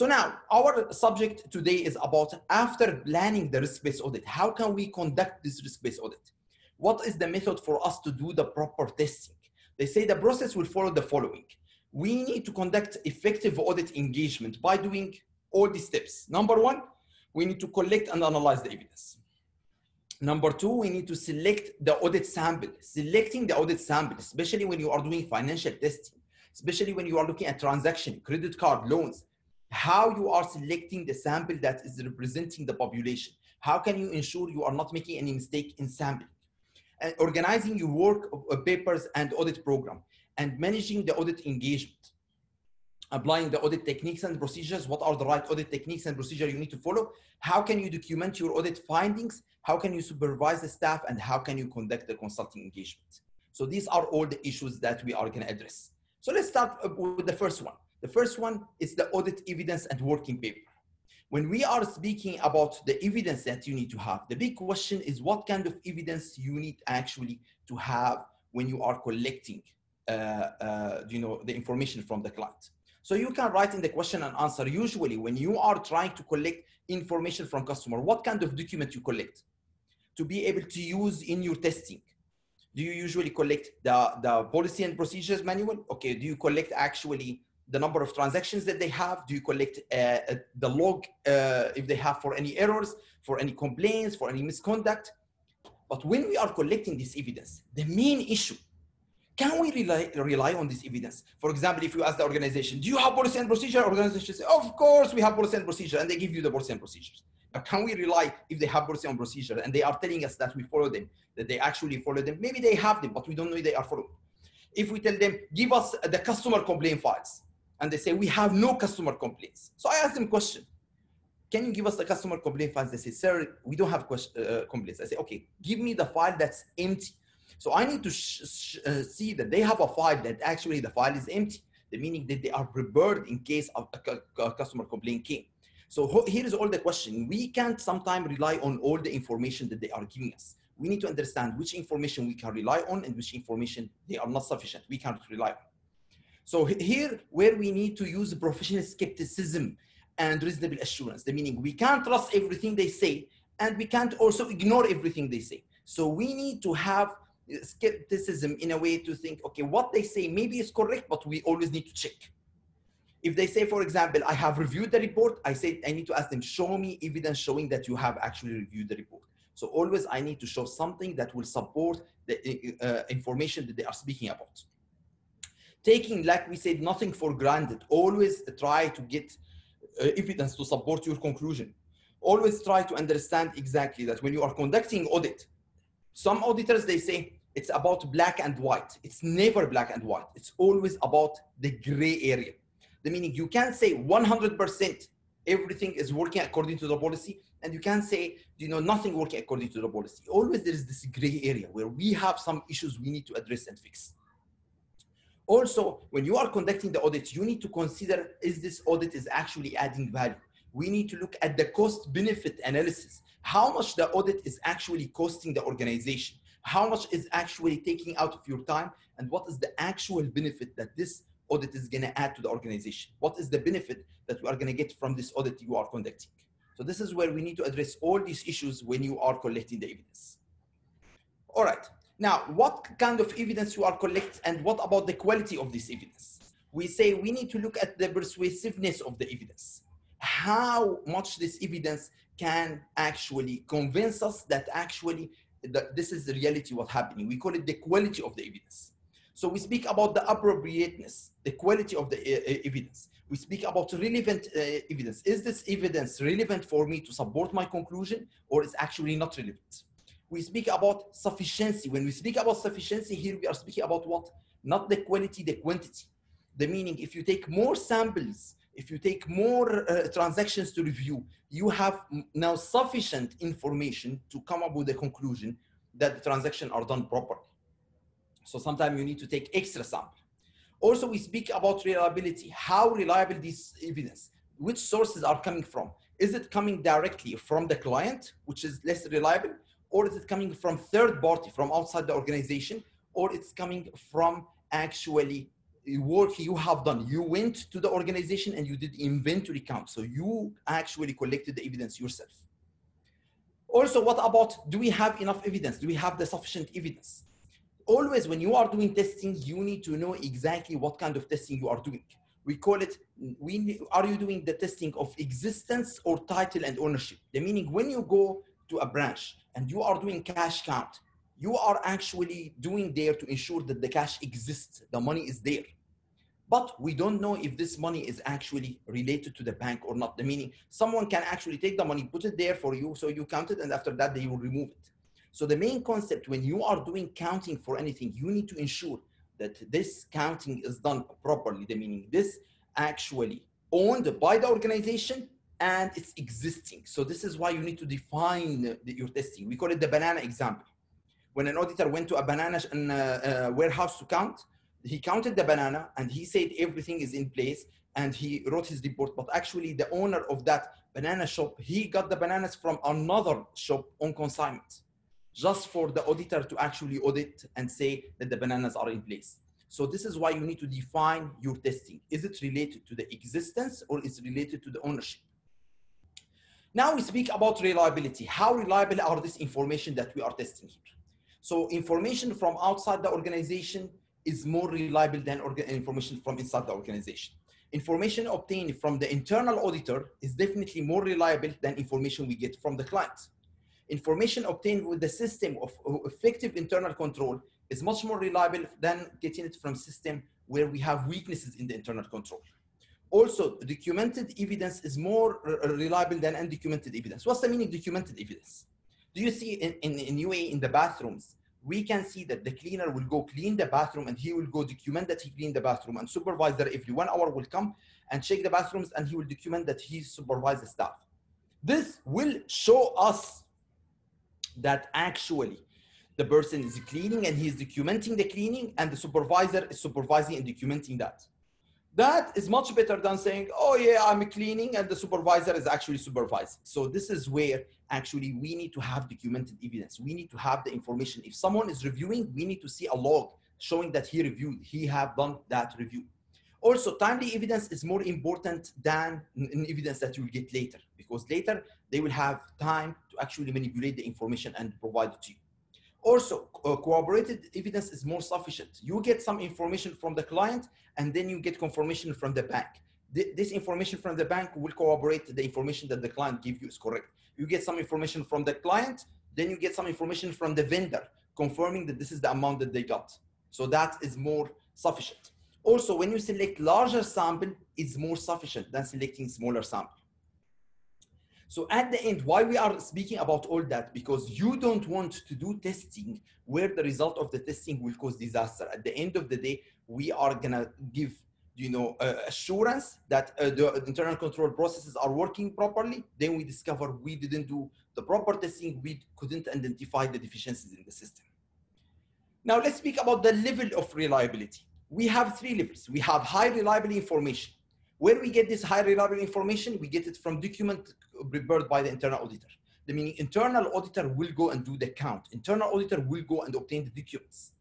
So now our subject today is about after planning the risk-based audit, how can we conduct this risk-based audit? What is the method for us to do the proper testing? They say the process will follow the following. We need to conduct effective audit engagement by doing all these steps. Number one, we need to collect and analyze the evidence. Number two, we need to select the audit sample. Selecting the audit sample, especially when you are doing financial testing, especially when you are looking at transaction, credit card, loans, how you are selecting the sample that is representing the population. How can you ensure you are not making any mistake in sampling? And organizing your work uh, papers and audit program and managing the audit engagement. Applying the audit techniques and procedures. What are the right audit techniques and procedure you need to follow? How can you document your audit findings? How can you supervise the staff? And how can you conduct the consulting engagement? So these are all the issues that we are going to address. So let's start with the first one. The first one is the audit evidence and working paper. When we are speaking about the evidence that you need to have, the big question is what kind of evidence you need actually to have when you are collecting uh, uh, you know, the information from the client. So you can write in the question and answer. Usually when you are trying to collect information from customer, what kind of document you collect to be able to use in your testing? Do you usually collect the, the policy and procedures manual? Okay, do you collect actually the number of transactions that they have? Do you collect uh, uh, the log uh, if they have for any errors, for any complaints, for any misconduct? But when we are collecting this evidence, the main issue, can we rely, rely on this evidence? For example, if you ask the organization, do you have policy and procedure? Organization say, of course we have policy and procedure, and they give you the policy and procedures. But can we rely if they have policy and procedure and they are telling us that we follow them, that they actually follow them? Maybe they have them, but we don't know if they are following. If we tell them, give us the customer complaint files, and they say, we have no customer complaints. So I asked them question, can you give us the customer complaint files? They say, sir, we don't have uh, complaints. I say, okay, give me the file that's empty. So I need to uh, see that they have a file that actually the file is empty, the meaning that they are prepared in case of a customer complaint came. So here is all the question. We can't sometimes rely on all the information that they are giving us. We need to understand which information we can rely on and which information they are not sufficient. We can't rely on. So here, where we need to use professional skepticism and reasonable assurance, the meaning we can't trust everything they say, and we can't also ignore everything they say. So we need to have skepticism in a way to think, okay, what they say maybe is correct, but we always need to check. If they say, for example, I have reviewed the report, I say I need to ask them, show me evidence showing that you have actually reviewed the report. So always I need to show something that will support the uh, information that they are speaking about taking, like we said, nothing for granted. Always try to get uh, evidence to support your conclusion. Always try to understand exactly that when you are conducting audit, some auditors, they say it's about black and white. It's never black and white. It's always about the gray area. The meaning you can't say 100% everything is working according to the policy and you can't say you know nothing working according to the policy always there is this gray area where we have some issues we need to address and fix also, when you are conducting the audit, you need to consider, is this audit is actually adding value? We need to look at the cost benefit analysis. How much the audit is actually costing the organization? How much is actually taking out of your time? And what is the actual benefit that this audit is gonna add to the organization? What is the benefit that we are gonna get from this audit you are conducting? So this is where we need to address all these issues when you are collecting the evidence. All right, now, what kind of evidence you are collecting and what about the quality of this evidence? We say we need to look at the persuasiveness of the evidence. How much this evidence can actually convince us that actually that this is the reality what's happening. We call it the quality of the evidence. So we speak about the appropriateness, the quality of the uh, evidence. We speak about relevant uh, evidence. Is this evidence relevant for me to support my conclusion or is actually not relevant? We speak about sufficiency. When we speak about sufficiency here, we are speaking about what? Not the quality, the quantity. The meaning, if you take more samples, if you take more uh, transactions to review, you have now sufficient information to come up with a conclusion that the transactions are done properly. So sometimes you need to take extra sample. Also, we speak about reliability. How reliable this evidence? Which sources are coming from? Is it coming directly from the client, which is less reliable? Or is it coming from third party from outside the organization or it's coming from actually work you have done. You went to the organization and you did inventory count. So you actually collected the evidence yourself. Also, what about do we have enough evidence? Do we have the sufficient evidence? Always, when you are doing testing, you need to know exactly what kind of testing you are doing. We call it, we, are you doing the testing of existence or title and ownership? The meaning when you go to a branch and you are doing cash count, you are actually doing there to ensure that the cash exists, the money is there. But we don't know if this money is actually related to the bank or not. The meaning someone can actually take the money, put it there for you, so you count it, and after that they will remove it. So the main concept when you are doing counting for anything, you need to ensure that this counting is done properly. The meaning this actually owned by the organization and it's existing. So this is why you need to define the, your testing. We call it the banana example. When an auditor went to a banana uh, uh, warehouse to count, he counted the banana and he said everything is in place and he wrote his report but actually the owner of that banana shop he got the bananas from another shop on consignment just for the auditor to actually audit and say that the bananas are in place so this is why you need to define your testing is it related to the existence or is it related to the ownership now we speak about reliability how reliable are this information that we are testing here so information from outside the organization is more reliable than information from inside the organization. Information obtained from the internal auditor is definitely more reliable than information we get from the client. Information obtained with the system of effective internal control is much more reliable than getting it from system where we have weaknesses in the internal control. Also, documented evidence is more reliable than undocumented evidence. What's the meaning documented evidence? Do you see in, in, in UAE in the bathrooms, we can see that the cleaner will go clean the bathroom and he will go document that he cleaned the bathroom and supervisor every one hour will come and check the bathrooms and he will document that he supervised the staff. This will show us that actually the person is cleaning and he's documenting the cleaning and the supervisor is supervising and documenting that. That is much better than saying, oh yeah, I'm cleaning and the supervisor is actually supervising. So this is where actually we need to have documented evidence. We need to have the information. If someone is reviewing, we need to see a log showing that he reviewed, he have done that review. Also, timely evidence is more important than an evidence that you will get later because later they will have time to actually manipulate the information and provide it to you. Also, uh, corroborated evidence is more sufficient. You get some information from the client and then you get confirmation from the bank. Th this information from the bank will corroborate the information that the client give you is correct. You get some information from the client, then you get some information from the vendor confirming that this is the amount that they got. So that is more sufficient. Also, when you select larger sample, it's more sufficient than selecting smaller sample. So at the end, why we are speaking about all that? Because you don't want to do testing where the result of the testing will cause disaster. At the end of the day, we are gonna give you know uh, assurance that uh, the internal control processes are working properly. Then we discover we didn't do the proper testing. We couldn't identify the deficiencies in the system. Now let's speak about the level of reliability. We have three levels. We have high reliable information. Where we get this high reliable information, we get it from document prepared by the internal auditor. The meaning internal auditor will go and do the count. Internal auditor will go and obtain the documents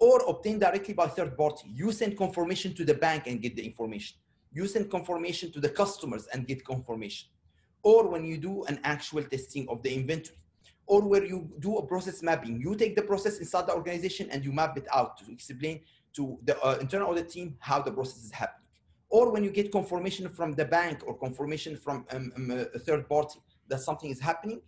or obtain directly by third party. You send confirmation to the bank and get the information. You send confirmation to the customers and get confirmation. Or when you do an actual testing of the inventory or where you do a process mapping, you take the process inside the organization and you map it out to explain to the uh, internal audit team how the process is happening or when you get confirmation from the bank or confirmation from um, um, a third party that something is happening,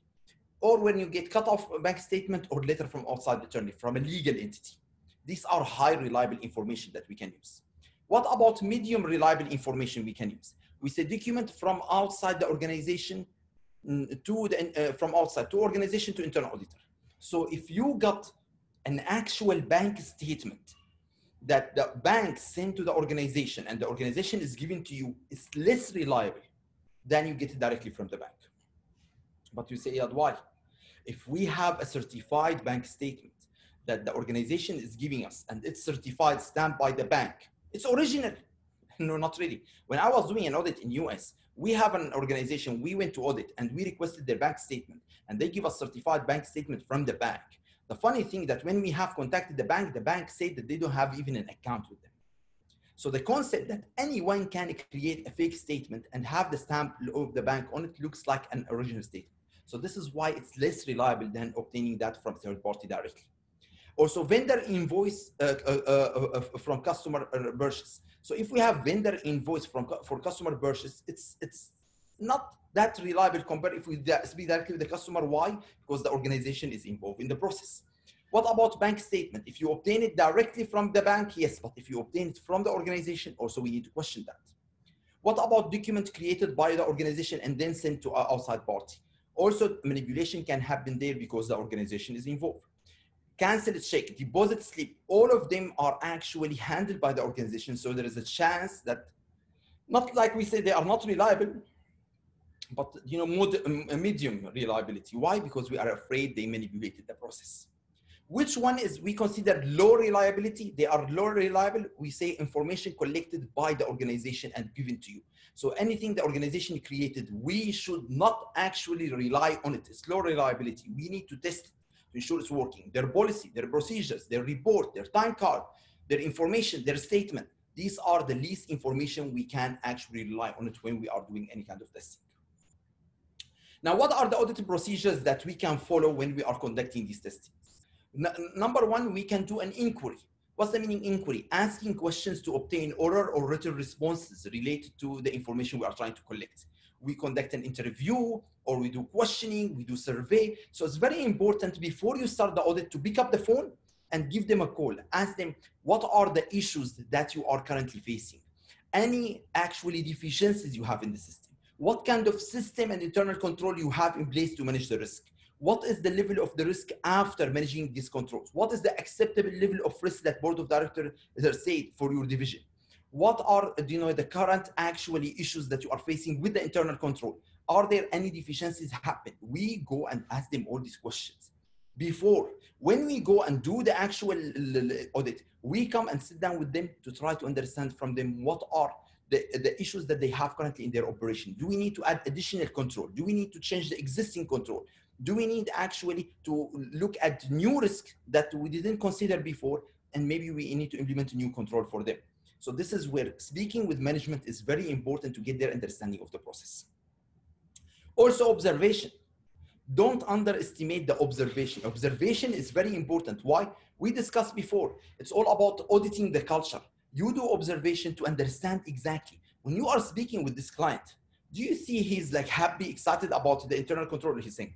or when you get cut off bank statement or letter from outside attorney, from a legal entity. These are high reliable information that we can use. What about medium reliable information we can use? We say document from outside the organization mm, to the, uh, from outside to organization to internal auditor. So if you got an actual bank statement that the bank sent to the organization and the organization is given to you is less reliable than you get it directly from the bank. But you say, yeah, why? If we have a certified bank statement that the organization is giving us and it's certified, stamped by the bank, it's original. No, not really. When I was doing an audit in US, we have an organization, we went to audit and we requested their bank statement and they give us certified bank statement from the bank. The funny thing is that when we have contacted the bank, the bank said that they don't have even an account with them. So the concept that anyone can create a fake statement and have the stamp of the bank on it looks like an original statement. So this is why it's less reliable than obtaining that from third party directly. Also vendor invoice uh, uh, uh, from customer purchase. So if we have vendor invoice from for customer purchase, it's it's not that reliable compared if we speak directly with the customer. Why? Because the organization is involved in the process. What about bank statement? If you obtain it directly from the bank, yes, but if you obtain it from the organization, also we need to question that. What about document created by the organization and then sent to outside party? Also, manipulation can happen there because the organization is involved. Cancel check, deposit slip, all of them are actually handled by the organization. So there is a chance that, not like we say they are not reliable, but you know, mod, medium reliability. Why? Because we are afraid they manipulated the process. Which one is we consider low reliability? They are low reliable. We say information collected by the organization and given to you. So anything the organization created, we should not actually rely on it. It's low reliability. We need to test it to ensure it's working. Their policy, their procedures, their report, their time card, their information, their statement. These are the least information we can actually rely on it when we are doing any kind of testing. Now, what are the audit procedures that we can follow when we are conducting these testing? number one, we can do an inquiry. What's the meaning inquiry? Asking questions to obtain oral or written responses related to the information we are trying to collect. We conduct an interview or we do questioning, we do survey. So it's very important before you start the audit to pick up the phone and give them a call. Ask them, what are the issues that you are currently facing? Any actually deficiencies you have in the system? What kind of system and internal control you have in place to manage the risk? what is the level of the risk after managing these controls? What is the acceptable level of risk that board of directors said for your division? What are you know the current actually issues that you are facing with the internal control? Are there any deficiencies happen? We go and ask them all these questions. Before, when we go and do the actual audit, we come and sit down with them to try to understand from them what are the, the issues that they have currently in their operation. Do we need to add additional control? Do we need to change the existing control? do we need actually to look at new risks that we didn't consider before and maybe we need to implement a new control for them? So this is where speaking with management is very important to get their understanding of the process. Also observation. Don't underestimate the observation. Observation is very important. Why? We discussed before. It's all about auditing the culture you do observation to understand exactly when you are speaking with this client do you see he's like happy excited about the internal control he's saying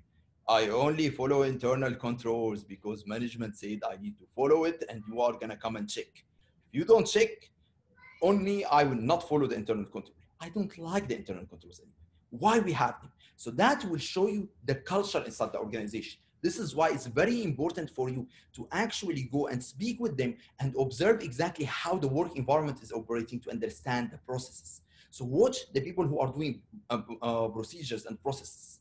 I only follow internal controls because management said I need to follow it and you are going to come and check. If you don't check, only I will not follow the internal control. I don't like the internal controls anymore. Why we have them? So that will show you the culture inside the organization. This is why it's very important for you to actually go and speak with them and observe exactly how the work environment is operating to understand the processes. So watch the people who are doing uh, uh, procedures and processes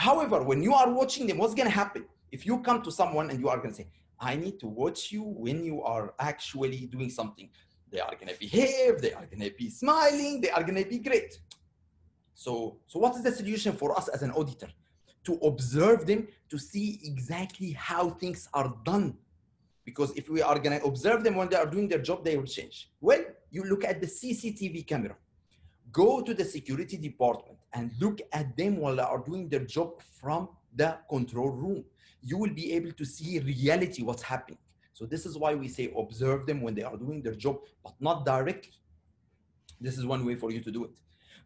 However, when you are watching them, what's going to happen? If you come to someone and you are going to say, I need to watch you when you are actually doing something, they are going to behave, they are going to be smiling, they are going to be great. So, so what is the solution for us as an auditor? To observe them, to see exactly how things are done. Because if we are going to observe them when they are doing their job, they will change. Well, you look at the CCTV camera go to the security department and look at them while they are doing their job from the control room. You will be able to see reality what's happening. So this is why we say observe them when they are doing their job, but not directly. This is one way for you to do it.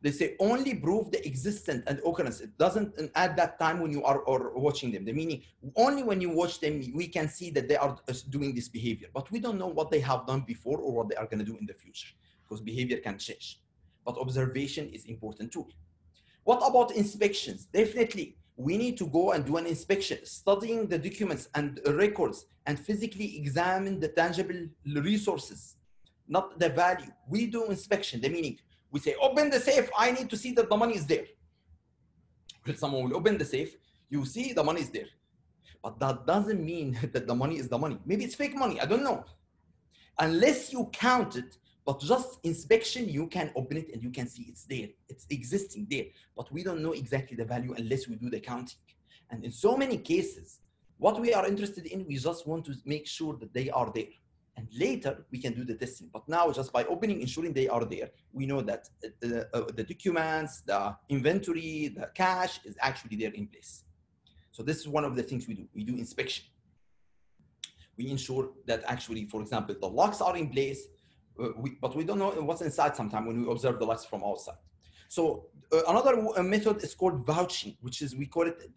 They say only prove the existence and occurrence. It doesn't uh, at that time when you are or watching them. The meaning only when you watch them, we can see that they are uh, doing this behavior, but we don't know what they have done before or what they are going to do in the future because behavior can change but observation is important too. What about inspections? Definitely, we need to go and do an inspection, studying the documents and records and physically examine the tangible resources, not the value. We do inspection, the meaning we say, open the safe, I need to see that the money is there. Someone will open the safe, you see the money is there. But that doesn't mean that the money is the money. Maybe it's fake money, I don't know. Unless you count it but just inspection, you can open it and you can see it's there. It's existing there. But we don't know exactly the value unless we do the counting. And in so many cases, what we are interested in, we just want to make sure that they are there. And later we can do the testing. But now just by opening, ensuring they are there, we know that the, uh, the documents, the inventory, the cash is actually there in place. So this is one of the things we do. We do inspection. We ensure that actually, for example, the locks are in place, uh, we, but we don't know what's inside sometimes when we observe the locks from outside. So uh, another uh, method is called vouching, which is we call it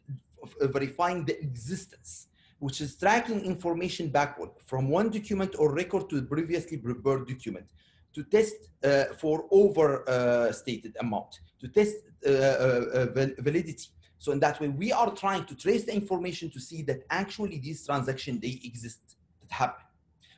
uh, verifying the existence, which is tracking information backward from one document or record to the previously prepared document to test uh, for overstated uh, amount, to test uh, uh, validity. So in that way, we are trying to trace the information to see that actually these transactions, they exist, that happen.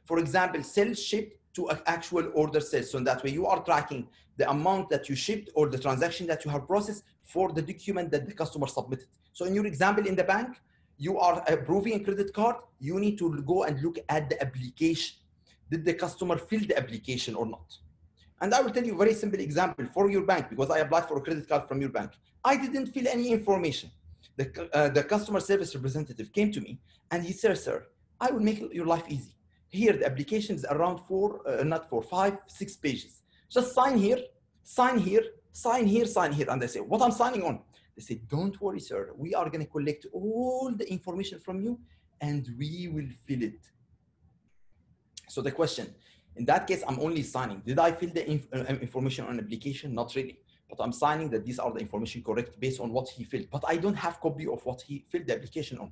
For example, sales shipped to actual order sales. So in that way, you are tracking the amount that you shipped or the transaction that you have processed for the document that the customer submitted. So in your example in the bank, you are approving a credit card, you need to go and look at the application. Did the customer fill the application or not? And I will tell you a very simple example for your bank because I applied for a credit card from your bank. I didn't fill any information. The, uh, the customer service representative came to me and he said, sir, I will make your life easy. Here, the application is around four, uh, not four, five, six pages. Just sign here, sign here, sign here, sign here. And they say, what I'm signing on? They say, don't worry, sir. We are going to collect all the information from you and we will fill it. So the question, in that case, I'm only signing. Did I fill the inf uh, information on application? Not really. But I'm signing that these are the information correct based on what he filled. But I don't have copy of what he filled the application on.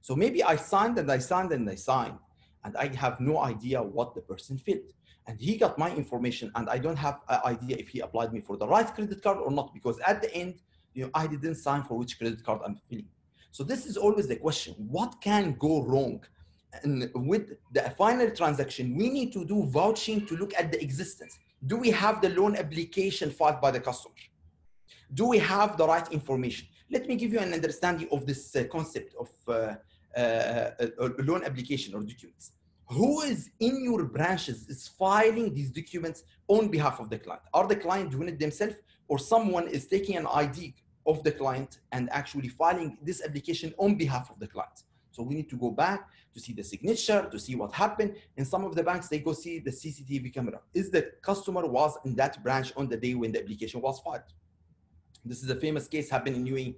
So maybe I signed and I signed and I signed and I have no idea what the person filled. And he got my information and I don't have an idea if he applied me for the right credit card or not, because at the end, you know, I didn't sign for which credit card I'm filling. So this is always the question, what can go wrong? And with the final transaction, we need to do vouching to look at the existence. Do we have the loan application filed by the customer? Do we have the right information? Let me give you an understanding of this uh, concept of uh, uh, a loan application or documents. Who is in your branches is filing these documents on behalf of the client? Are the client doing it themselves or someone is taking an ID of the client and actually filing this application on behalf of the client? So we need to go back to see the signature, to see what happened. In some of the banks, they go see the CCTV camera. Is the customer was in that branch on the day when the application was filed? This is a famous case happened in UAE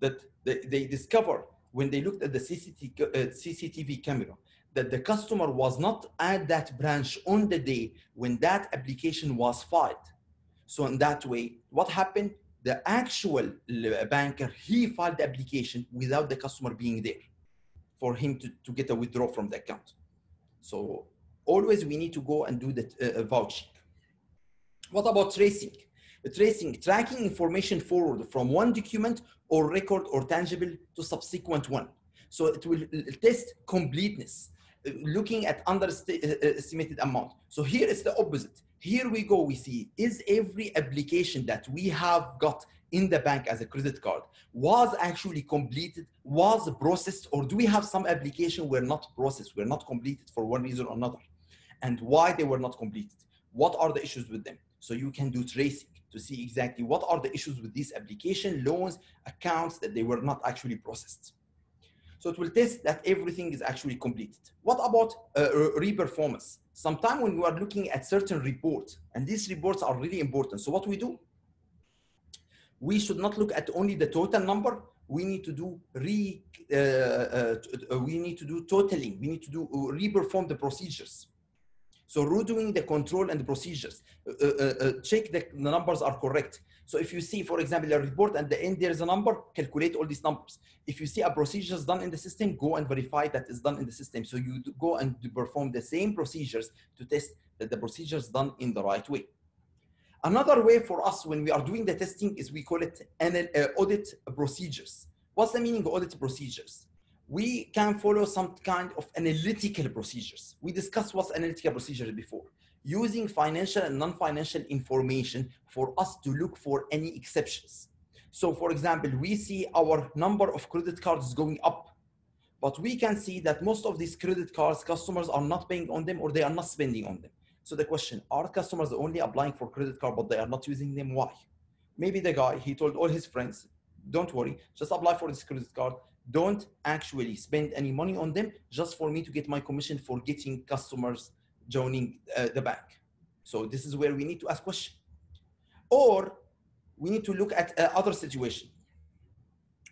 that they, they discover when they looked at the CCTV, uh, CCTV camera that the customer was not at that branch on the day when that application was filed. So in that way, what happened? The actual uh, banker, he filed the application without the customer being there for him to, to get a withdrawal from the account. So always we need to go and do the uh, uh vouching. What about tracing? Tracing, tracking information forward from one document or record or tangible to subsequent one. So it will uh, test completeness, looking at underestimated amount. So here is the opposite. Here we go, we see, is every application that we have got in the bank as a credit card was actually completed, was processed, or do we have some application were not processed, were not completed for one reason or another? And why they were not completed? What are the issues with them? So you can do tracing to see exactly what are the issues with these application, loans, accounts that they were not actually processed. So it will test that everything is actually completed. What about uh, reperformance? Sometimes when we are looking at certain reports, and these reports are really important. So what we do, we should not look at only the total number. We need to do re, uh, uh, we need to do totaling. We need to do uh, re-perform the procedures. So redoing the control and the procedures, uh, uh, uh, check that the numbers are correct. So if you see, for example, a report at the end, there's a number, calculate all these numbers. If you see a procedure is done in the system, go and verify that is done in the system. So you go and perform the same procedures to test that the procedure is done in the right way. Another way for us when we are doing the testing is we call it uh, audit procedures. What's the meaning of audit procedures? We can follow some kind of analytical procedures. We discussed what's analytical procedures before using financial and non-financial information for us to look for any exceptions. So for example, we see our number of credit cards going up, but we can see that most of these credit cards, customers are not paying on them or they are not spending on them. So the question, are customers only applying for credit card, but they are not using them? Why? Maybe the guy, he told all his friends, don't worry, just apply for this credit card. Don't actually spend any money on them just for me to get my commission for getting customers joining uh, the bank. So this is where we need to ask question. Or we need to look at uh, other situation,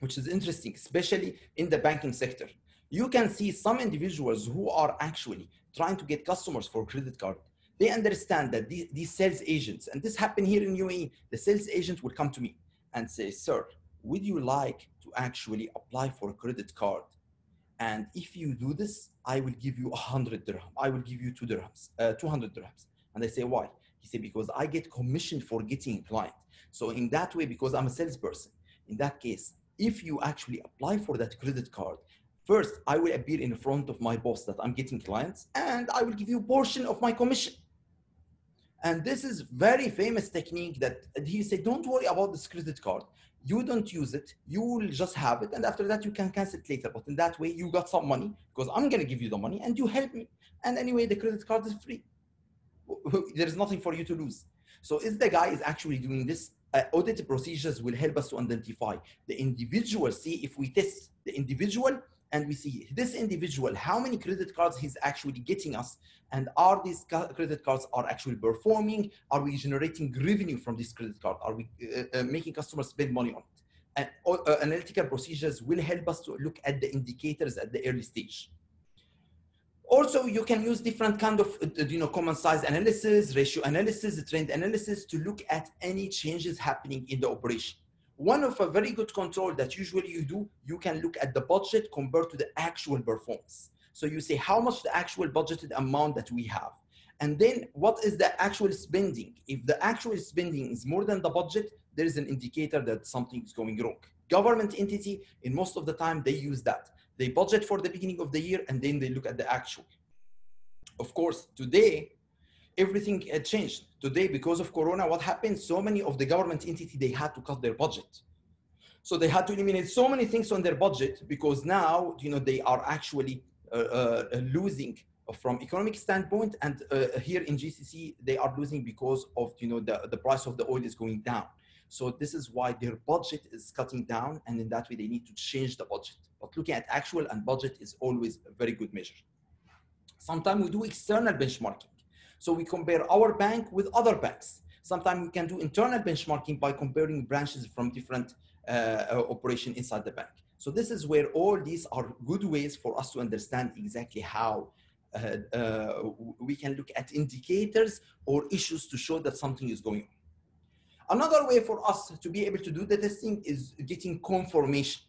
which is interesting, especially in the banking sector. You can see some individuals who are actually trying to get customers for credit card. They understand that these, these sales agents, and this happened here in UAE, the sales agent will come to me and say, sir, would you like to actually apply for a credit card? And if you do this, I will give you 100 dirham. I will give you two dirhams, uh, 200 dirhams. And I say, why? He said, because I get commission for getting a client. So in that way, because I'm a salesperson, in that case, if you actually apply for that credit card, first I will appear in front of my boss that I'm getting clients and I will give you a portion of my commission. And this is very famous technique that he said, don't worry about this credit card. You don't use it. You will just have it. And after that, you can cancel it later. But in that way, you got some money because I'm going to give you the money and you help me. And anyway, the credit card is free. There is nothing for you to lose. So if the guy is actually doing this, uh, audit procedures will help us to identify the individual, see if we test the individual and we see this individual, how many credit cards he's actually getting us, and are these credit cards are actually performing? Are we generating revenue from this credit card? Are we uh, uh, making customers spend money on it? And uh, analytical procedures will help us to look at the indicators at the early stage. Also, you can use different kind of, uh, you know, common size analysis, ratio analysis, trend analysis to look at any changes happening in the operation. One of a very good control that usually you do, you can look at the budget compared to the actual performance. So you say how much the actual budgeted amount that we have. And then what is the actual spending? If the actual spending is more than the budget, there is an indicator that something is going wrong. Government entity, in most of the time, they use that. They budget for the beginning of the year and then they look at the actual. Of course, today, everything changed. Today, because of Corona, what happened? So many of the government entity, they had to cut their budget. So they had to eliminate so many things on their budget because now, you know, they are actually uh, uh, losing from economic standpoint. And uh, here in GCC, they are losing because of, you know, the, the price of the oil is going down. So this is why their budget is cutting down. And in that way, they need to change the budget. But looking at actual and budget is always a very good measure. Sometimes we do external benchmarking. So we compare our bank with other banks. Sometimes we can do internal benchmarking by comparing branches from different uh, uh, operation inside the bank. So this is where all these are good ways for us to understand exactly how uh, uh, we can look at indicators or issues to show that something is going on. Another way for us to be able to do the testing is getting confirmation.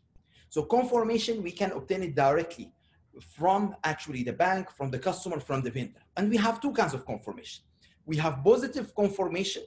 So confirmation, we can obtain it directly from actually the bank, from the customer, from the vendor. And we have two kinds of confirmation. We have positive confirmation,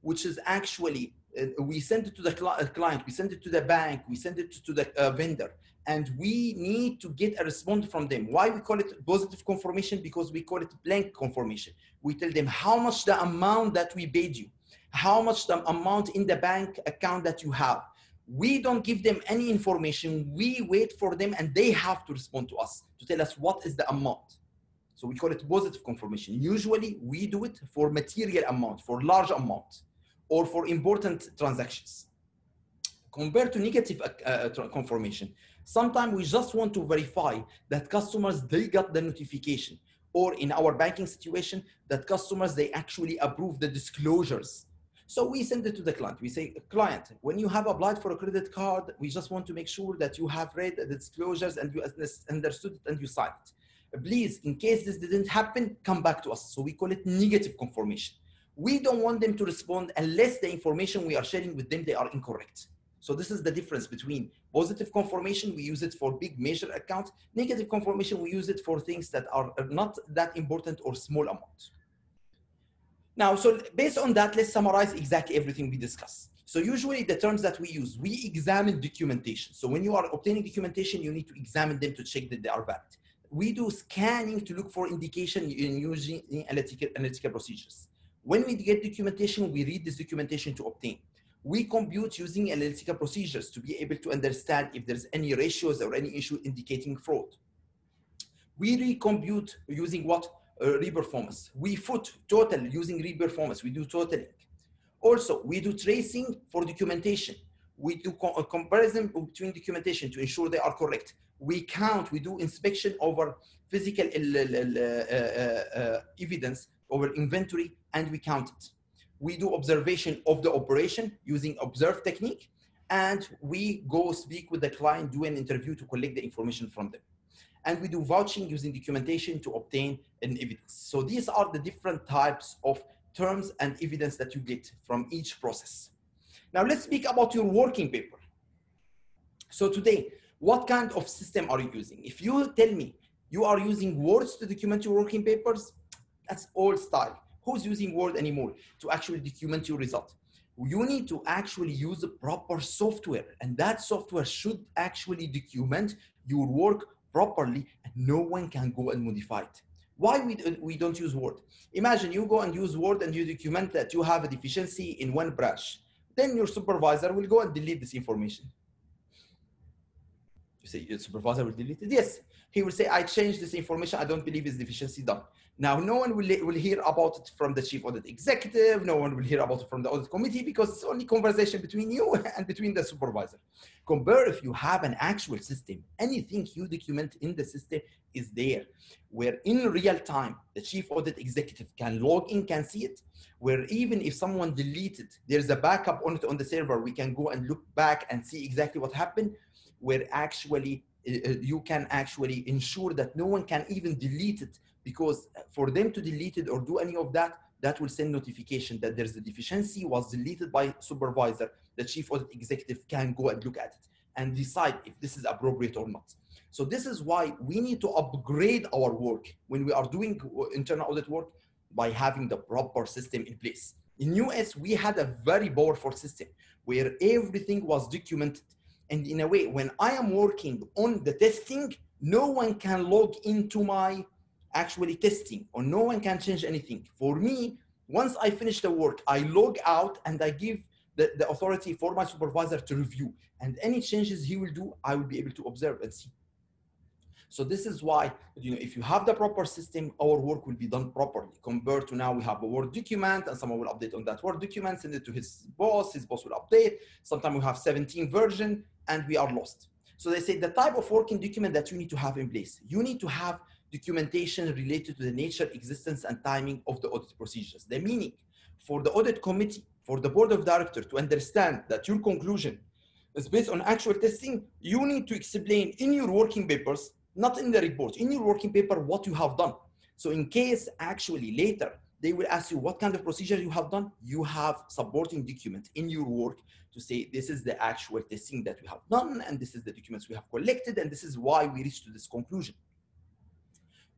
which is actually, uh, we send it to the cl uh, client, we send it to the bank, we send it to the uh, vendor, and we need to get a response from them. Why we call it positive confirmation? Because we call it blank confirmation. We tell them how much the amount that we paid you, how much the amount in the bank account that you have, we don't give them any information. We wait for them and they have to respond to us to tell us what is the amount. So we call it positive confirmation. Usually we do it for material amount, for large amount, or for important transactions. Compared to negative uh, uh confirmation, sometimes we just want to verify that customers, they got the notification. Or in our banking situation, that customers, they actually approve the disclosures so we send it to the client. We say, client, when you have applied for a credit card, we just want to make sure that you have read the disclosures and you understood it and you signed it. Please, in case this didn't happen, come back to us. So we call it negative confirmation. We don't want them to respond unless the information we are sharing with them, they are incorrect. So this is the difference between positive confirmation, we use it for big major accounts. Negative confirmation, we use it for things that are not that important or small amounts. Now, so based on that, let's summarize exactly everything we discussed. So usually the terms that we use, we examine documentation. So when you are obtaining documentation, you need to examine them to check that they are valid. We do scanning to look for indication in using analytical, analytical procedures. When we get documentation, we read this documentation to obtain. We compute using analytical procedures to be able to understand if there's any ratios or any issue indicating fraud. We recompute using what? Uh, reperformance. We foot total using reperformance. We do totaling. Also, we do tracing for documentation. We do co- a comparison between documentation to ensure they are correct. We count, we do inspection over physical uh, uh, uh, evidence over inventory and we count it. We do observation of the operation using observe technique and we go speak with the client, do an interview to collect the information from them. And we do vouching using documentation to obtain an evidence. So these are the different types of terms and evidence that you get from each process. Now let's speak about your working paper. So today, what kind of system are you using? If you tell me you are using words to document your working papers, that's old style. Who's using Word anymore to actually document your result? You need to actually use the proper software, and that software should actually document your work properly, and no one can go and modify it. Why we, we don't use Word? Imagine you go and use Word and you document that you have a deficiency in one branch. Then your supervisor will go and delete this information. You say your supervisor will delete it? Yes. He will say, I changed this information. I don't believe it's deficiency done. Now, no one will, will hear about it from the chief audit executive. No one will hear about it from the audit committee because it's only conversation between you and between the supervisor. Compare if you have an actual system, anything you document in the system is there, where in real time, the chief audit executive can log in, can see it, where even if someone deleted, there's a backup on it on the server, we can go and look back and see exactly what happened, where actually uh, you can actually ensure that no one can even delete it because for them to delete it or do any of that, that will send notification that there's a deficiency was deleted by supervisor. The chief audit executive can go and look at it and decide if this is appropriate or not. So this is why we need to upgrade our work when we are doing internal audit work by having the proper system in place. In US, we had a very powerful system where everything was documented. And in a way, when I am working on the testing, no one can log into my actually testing or no one can change anything. For me, once I finish the work, I log out and I give the, the authority for my supervisor to review. And any changes he will do, I will be able to observe and see. So this is why, you know, if you have the proper system, our work will be done properly. Compared to now, we have a Word document and someone will update on that Word document, send it to his boss, his boss will update. Sometimes we have 17 version and we are lost. So they say the type of working document that you need to have in place. You need to have documentation related to the nature, existence, and timing of the audit procedures. The meaning for the audit committee, for the board of directors to understand that your conclusion is based on actual testing, you need to explain in your working papers, not in the report, in your working paper, what you have done. So in case actually later, they will ask you what kind of procedure you have done, you have supporting document in your work to say this is the actual testing that we have done and this is the documents we have collected and this is why we reached to this conclusion.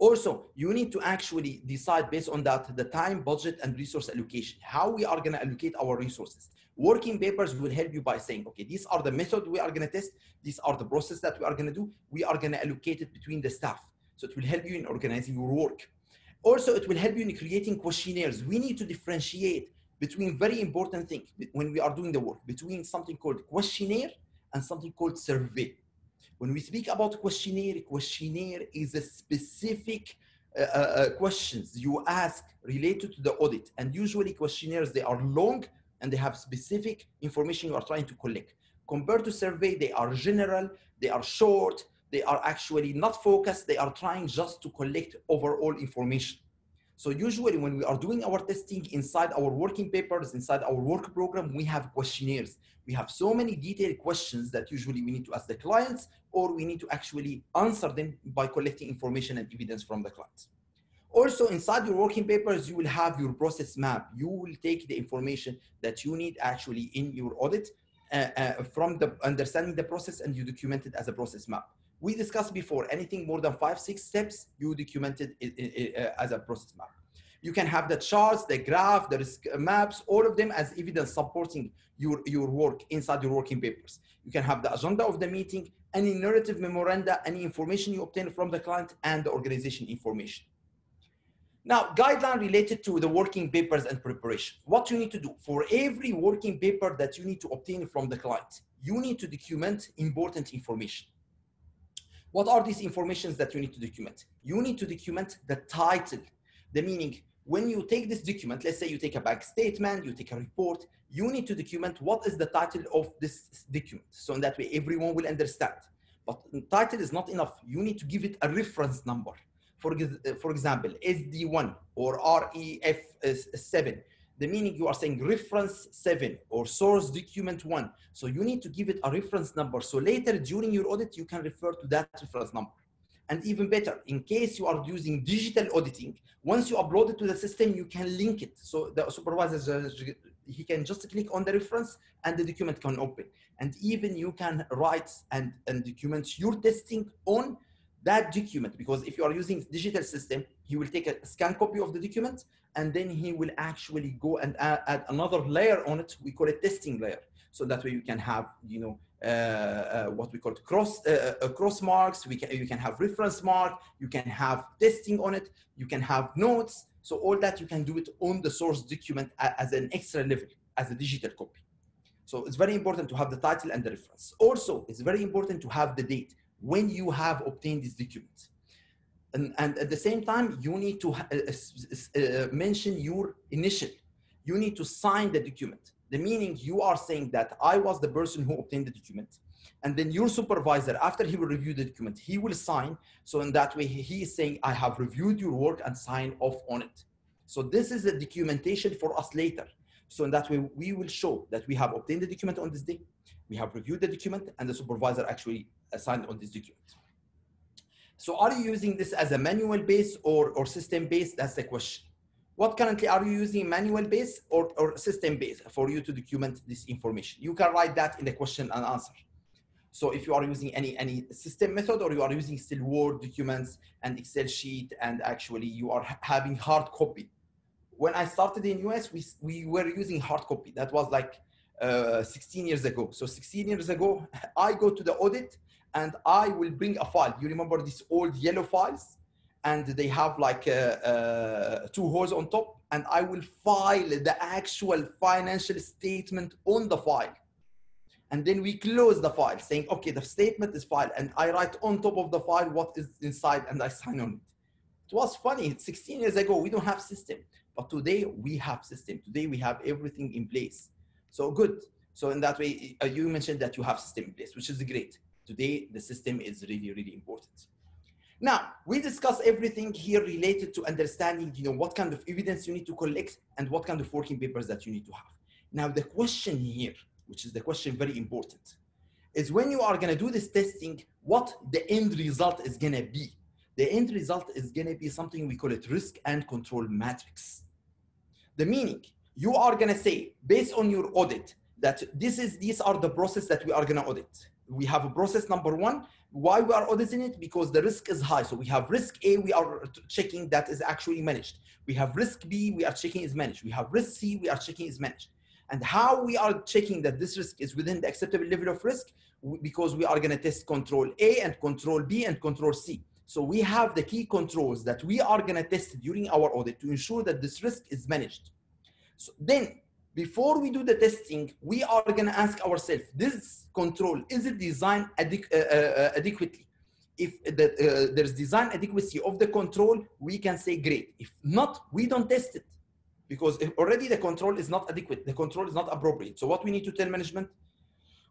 Also, you need to actually decide based on that the time, budget, and resource allocation, how we are going to allocate our resources. Working papers will help you by saying, okay, these are the method we are going to test. These are the process that we are going to do. We are going to allocate it between the staff. So it will help you in organizing your work. Also, it will help you in creating questionnaires. We need to differentiate between very important things when we are doing the work, between something called questionnaire and something called survey. When we speak about questionnaire, questionnaire is a specific uh, uh, questions you ask related to the audit. And usually questionnaires, they are long and they have specific information you are trying to collect. Compared to survey, they are general, they are short, they are actually not focused, they are trying just to collect overall information. So usually when we are doing our testing inside our working papers, inside our work program, we have questionnaires. We have so many detailed questions that usually we need to ask the clients or we need to actually answer them by collecting information and evidence from the clients. Also, inside your working papers, you will have your process map. You will take the information that you need actually in your audit uh, uh, from the understanding the process and you document it as a process map. We discussed before, anything more than five, six steps, you document it, uh, as a process map. You can have the charts, the graph, the risk maps, all of them as evidence supporting your, your work inside your working papers. You can have the agenda of the meeting, any narrative memoranda, any information you obtain from the client, and the organization information. Now, guideline related to the working papers and preparation. What you need to do for every working paper that you need to obtain from the client, you need to document important information. What are these informations that you need to document? You need to document the title, the meaning, when you take this document, let's say you take a bank statement, you take a report, you need to document what is the title of this document. So in that way, everyone will understand. But title is not enough. You need to give it a reference number. For, for example, SD1 or REF7, the meaning you are saying reference 7 or source document 1. So you need to give it a reference number. So later during your audit, you can refer to that reference number. And even better, in case you are using digital auditing, once you upload it to the system, you can link it. So the supervisor, he can just click on the reference and the document can open. And even you can write and, and document your testing on that document because if you are using digital system, he will take a scan copy of the document and then he will actually go and add, add another layer on it. We call it testing layer. So that way you can have, you know, uh, uh, what we call cross uh, uh, cross marks. We can you can have reference mark. You can have testing on it. You can have notes. So all that you can do it on the source document as an extra level as a digital copy. So it's very important to have the title and the reference. Also, it's very important to have the date when you have obtained this document. And, and at the same time, you need to uh, uh, mention your initial. You need to sign the document. The meaning you are saying that I was the person who obtained the document. And then your supervisor, after he will review the document, he will sign. So in that way, he is saying, I have reviewed your work and sign off on it. So this is the documentation for us later. So in that way, we will show that we have obtained the document on this day. We have reviewed the document and the supervisor actually signed on this document. So are you using this as a manual base or, or system base? That's the question. What currently are you using manual base or, or system base for you to document this information? You can write that in the question and answer. So if you are using any, any system method or you are using still Word documents and Excel sheet and actually you are having hard copy. When I started in US, we, we were using hard copy. That was like uh, 16 years ago. So 16 years ago, I go to the audit and I will bring a file. You remember these old yellow files? And they have like uh, two holes on top. And I will file the actual financial statement on the file. And then we close the file saying, okay, the statement is filed. And I write on top of the file what is inside and I sign on it. It was funny. 16 years ago, we don't have system. But today we have system. Today we have everything in place. So good. So in that way, uh, you mentioned that you have system in place, which is great today the system is really, really important. Now, we discuss everything here related to understanding, you know, what kind of evidence you need to collect and what kind of working papers that you need to have. Now, the question here, which is the question very important, is when you are going to do this testing, what the end result is going to be. The end result is going to be something we call it risk and control matrix. The meaning, you are going to say, based on your audit, that this is these are the process that we are going to audit we have a process number one. Why we are auditing it? Because the risk is high. So we have risk A, we are checking that is actually managed. We have risk B, we are checking is managed. We have risk C, we are checking is managed. And how we are checking that this risk is within the acceptable level of risk? Because we are going to test control A and control B and control C. So we have the key controls that we are going to test during our audit to ensure that this risk is managed. So then before we do the testing, we are going to ask ourselves, this control, is it designed adequ uh, uh, adequately? If the, uh, there's design adequacy of the control, we can say great. If not, we don't test it because already the control is not adequate. The control is not appropriate. So what we need to tell management,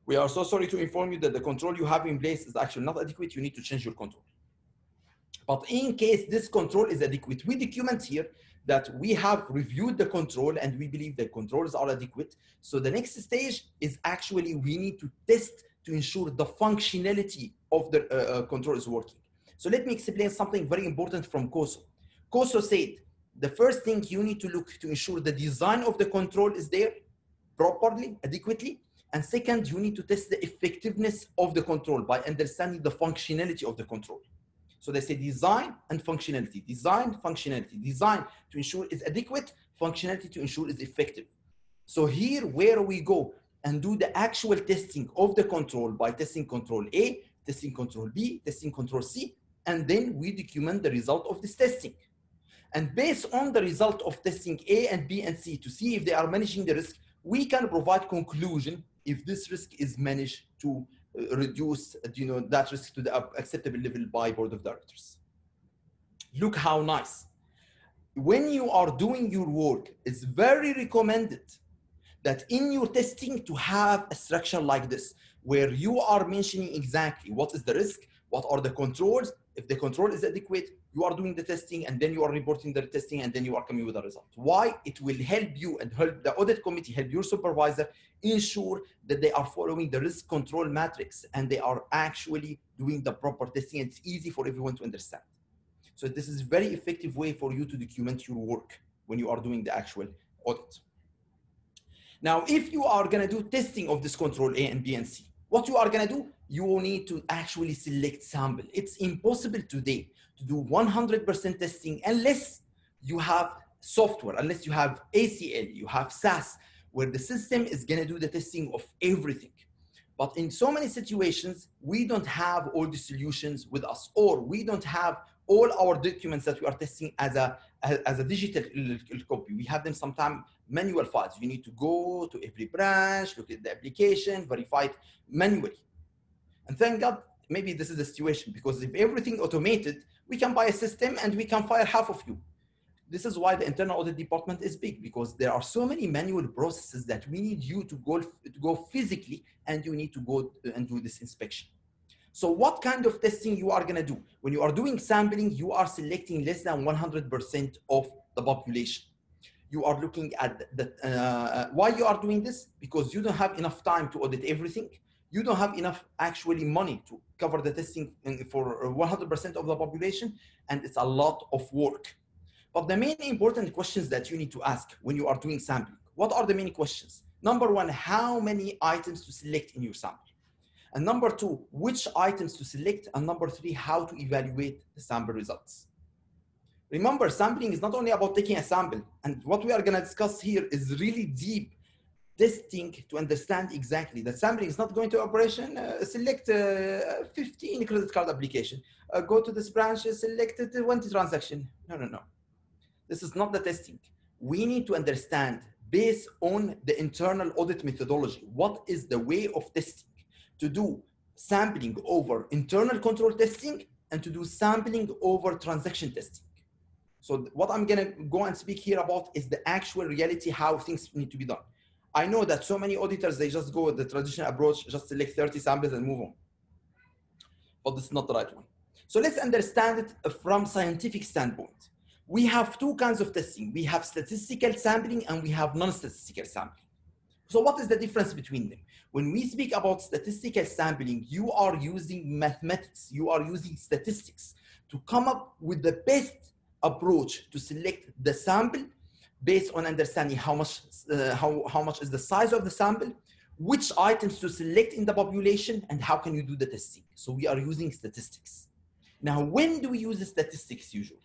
we are so sorry to inform you that the control you have in place is actually not adequate. You need to change your control. But in case this control is adequate, we document here that we have reviewed the control and we believe the controls are adequate. So the next stage is actually we need to test to ensure the functionality of the uh, uh, control is working. So let me explain something very important from COSO. COSO said the first thing you need to look to ensure the design of the control is there properly, adequately. And second, you need to test the effectiveness of the control by understanding the functionality of the control. So they say design and functionality, design, functionality, design to ensure is adequate, functionality to ensure is effective. So here where we go and do the actual testing of the control by testing control A, testing control B, testing control C, and then we document the result of this testing. And based on the result of testing A and B and C to see if they are managing the risk, we can provide conclusion if this risk is managed to reduce you know, that risk to the acceptable level by board of directors. Look how nice. when you are doing your work, it's very recommended that in your testing to have a structure like this, where you are mentioning exactly what is the risk, what are the controls, if the control is adequate, you are doing the testing and then you are reporting the testing and then you are coming with a result. Why? It will help you and help the audit committee, help your supervisor ensure that they are following the risk control matrix and they are actually doing the proper testing. It's easy for everyone to understand. So this is a very effective way for you to document your work when you are doing the actual audit. Now, if you are gonna do testing of this control A and B and C, what you are gonna do, you will need to actually select sample. It's impossible today to do 100% testing unless you have software, unless you have ACL, you have SAS, where the system is gonna do the testing of everything. But in so many situations, we don't have all the solutions with us, or we don't have all our documents that we are testing as a, as a digital copy. We have them sometimes manual files. You need to go to every branch, look at the application, verify it manually. And thank God, maybe this is the situation because if everything automated, we can buy a system and we can fire half of you. This is why the internal audit department is big because there are so many manual processes that we need you to go, to go physically and you need to go and do this inspection. So what kind of testing you are gonna do? When you are doing sampling, you are selecting less than 100% of the population. You are looking at the, uh, why you are doing this? Because you don't have enough time to audit everything. You don't have enough actually money to cover the testing uh, for uh, 100% of the population, and it's a lot of work. But the main important questions that you need to ask when you are doing sampling, what are the main questions? Number one, how many items to select in your sample? And number two, which items to select? And number three, how to evaluate the sample results. Remember, sampling is not only about taking a sample. And what we are gonna discuss here is really deep testing to understand exactly that sampling is not going to operation, uh, select uh, 15 credit card application, uh, go to this branch, select 20 transaction. No, no, no. This is not the testing. We need to understand based on the internal audit methodology, what is the way of testing to do sampling over internal control testing and to do sampling over transaction testing. So what I'm gonna go and speak here about is the actual reality, how things need to be done. I know that so many auditors, they just go with the traditional approach, just select 30 samples and move on. But this is not the right one. So let's understand it from scientific standpoint. We have two kinds of testing. We have statistical sampling and we have non-statistical sampling. So what is the difference between them? When we speak about statistical sampling, you are using mathematics, you are using statistics to come up with the best approach to select the sample based on understanding how much, uh, how, how much is the size of the sample, which items to select in the population, and how can you do the testing. So we are using statistics. Now, when do we use statistics usually?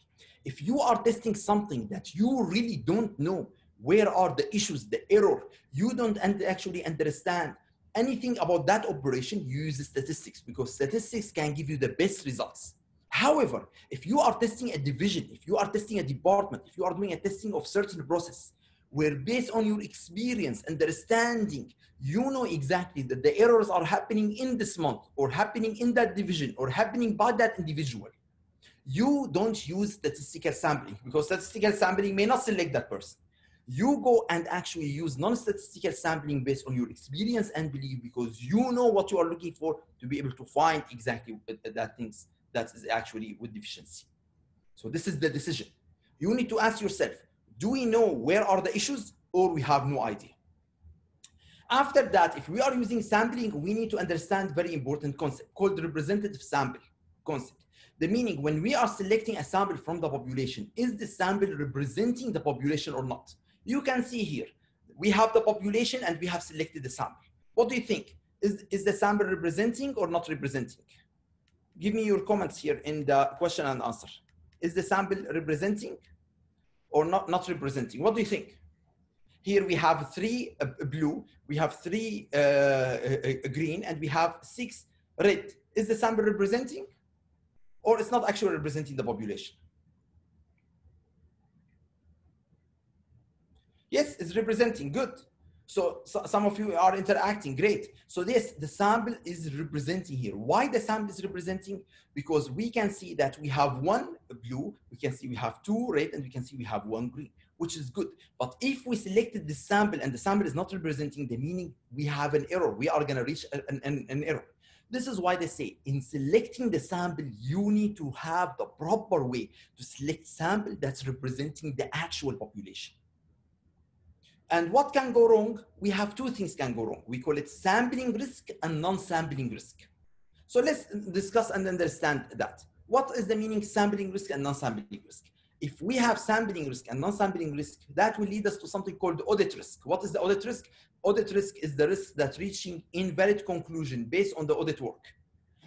If you are testing something that you really don't know, where are the issues, the error, you don't actually understand anything about that operation, you use statistics because statistics can give you the best results. However, if you are testing a division, if you are testing a department, if you are doing a testing of certain process, where based on your experience, and understanding, you know exactly that the errors are happening in this month or happening in that division or happening by that individual, you don't use statistical sampling because statistical sampling may not select that person. You go and actually use non-statistical sampling based on your experience and belief because you know what you are looking for to be able to find exactly that things that is actually with deficiency. So this is the decision. You need to ask yourself, do we know where are the issues or we have no idea? After that, if we are using sampling, we need to understand very important concept called representative sample concept. The meaning when we are selecting a sample from the population, is the sample representing the population or not? You can see here, we have the population and we have selected the sample. What do you think? Is, is the sample representing or not representing? Give me your comments here in the question and answer. Is the sample representing or not, not representing? What do you think? Here we have three uh, blue, we have three uh, uh, green, and we have six red. Is the sample representing? Or it's not actually representing the population? Yes, it's representing, good. So, so some of you are interacting, great. So this, the sample is representing here. Why the sample is representing? Because we can see that we have one blue, we can see we have two red, and we can see we have one green, which is good. But if we selected the sample and the sample is not representing the meaning, we have an error. We are gonna reach an, an, an error. This is why they say in selecting the sample, you need to have the proper way to select sample that's representing the actual population. And what can go wrong? We have two things can go wrong. We call it sampling risk and non-sampling risk. So let's discuss and understand that. What is the meaning sampling risk and non-sampling risk? If we have sampling risk and non-sampling risk, that will lead us to something called audit risk. What is the audit risk? Audit risk is the risk that reaching invalid conclusion based on the audit work.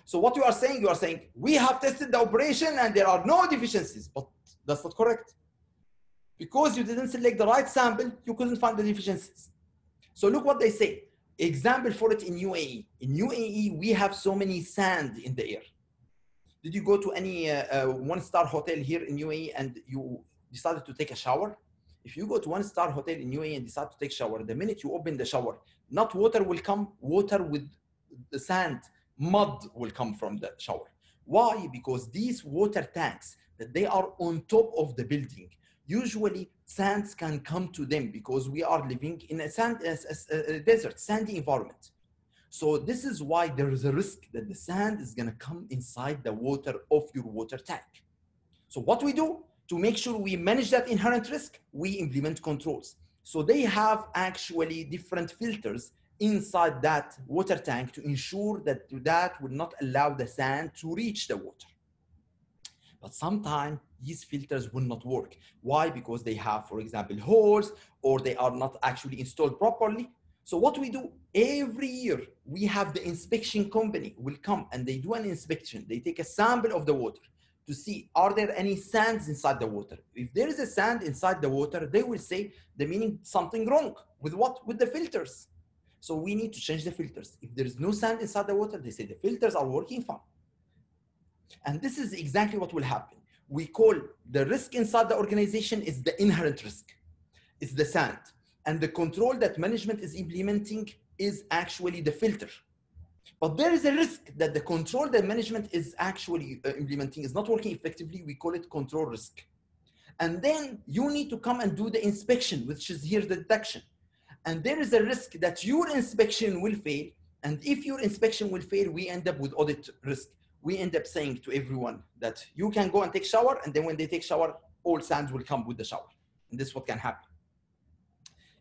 So what you are saying, you are saying, we have tested the operation and there are no deficiencies, but that's not correct because you didn't select the right sample, you couldn't find the deficiencies. So look what they say. Example for it in UAE. In UAE, we have so many sand in the air. Did you go to any uh, uh, one-star hotel here in UAE and you decided to take a shower? If you go to one-star hotel in UAE and decide to take shower, the minute you open the shower, not water will come, water with the sand, mud will come from the shower. Why? Because these water tanks, that they are on top of the building, usually sands can come to them because we are living in a sand a, a, a desert sandy environment. So this is why there is a risk that the sand is going to come inside the water of your water tank. So what we do to make sure we manage that inherent risk we implement controls. So they have actually different filters inside that water tank to ensure that that will not allow the sand to reach the water. But sometimes these filters will not work. Why? Because they have, for example, holes or they are not actually installed properly. So what we do every year, we have the inspection company will come and they do an inspection. They take a sample of the water to see are there any sands inside the water. If there is a sand inside the water, they will say the meaning something wrong with what? With the filters. So we need to change the filters. If there is no sand inside the water, they say the filters are working fine. And this is exactly what will happen. We call the risk inside the organization is the inherent risk. It's the sand. And the control that management is implementing is actually the filter. But there is a risk that the control that management is actually uh, implementing is not working effectively. We call it control risk. And then you need to come and do the inspection, which is here the detection. And there is a risk that your inspection will fail. And if your inspection will fail, we end up with audit risk we end up saying to everyone that you can go and take shower and then when they take shower all sands will come with the shower. And this is what can happen.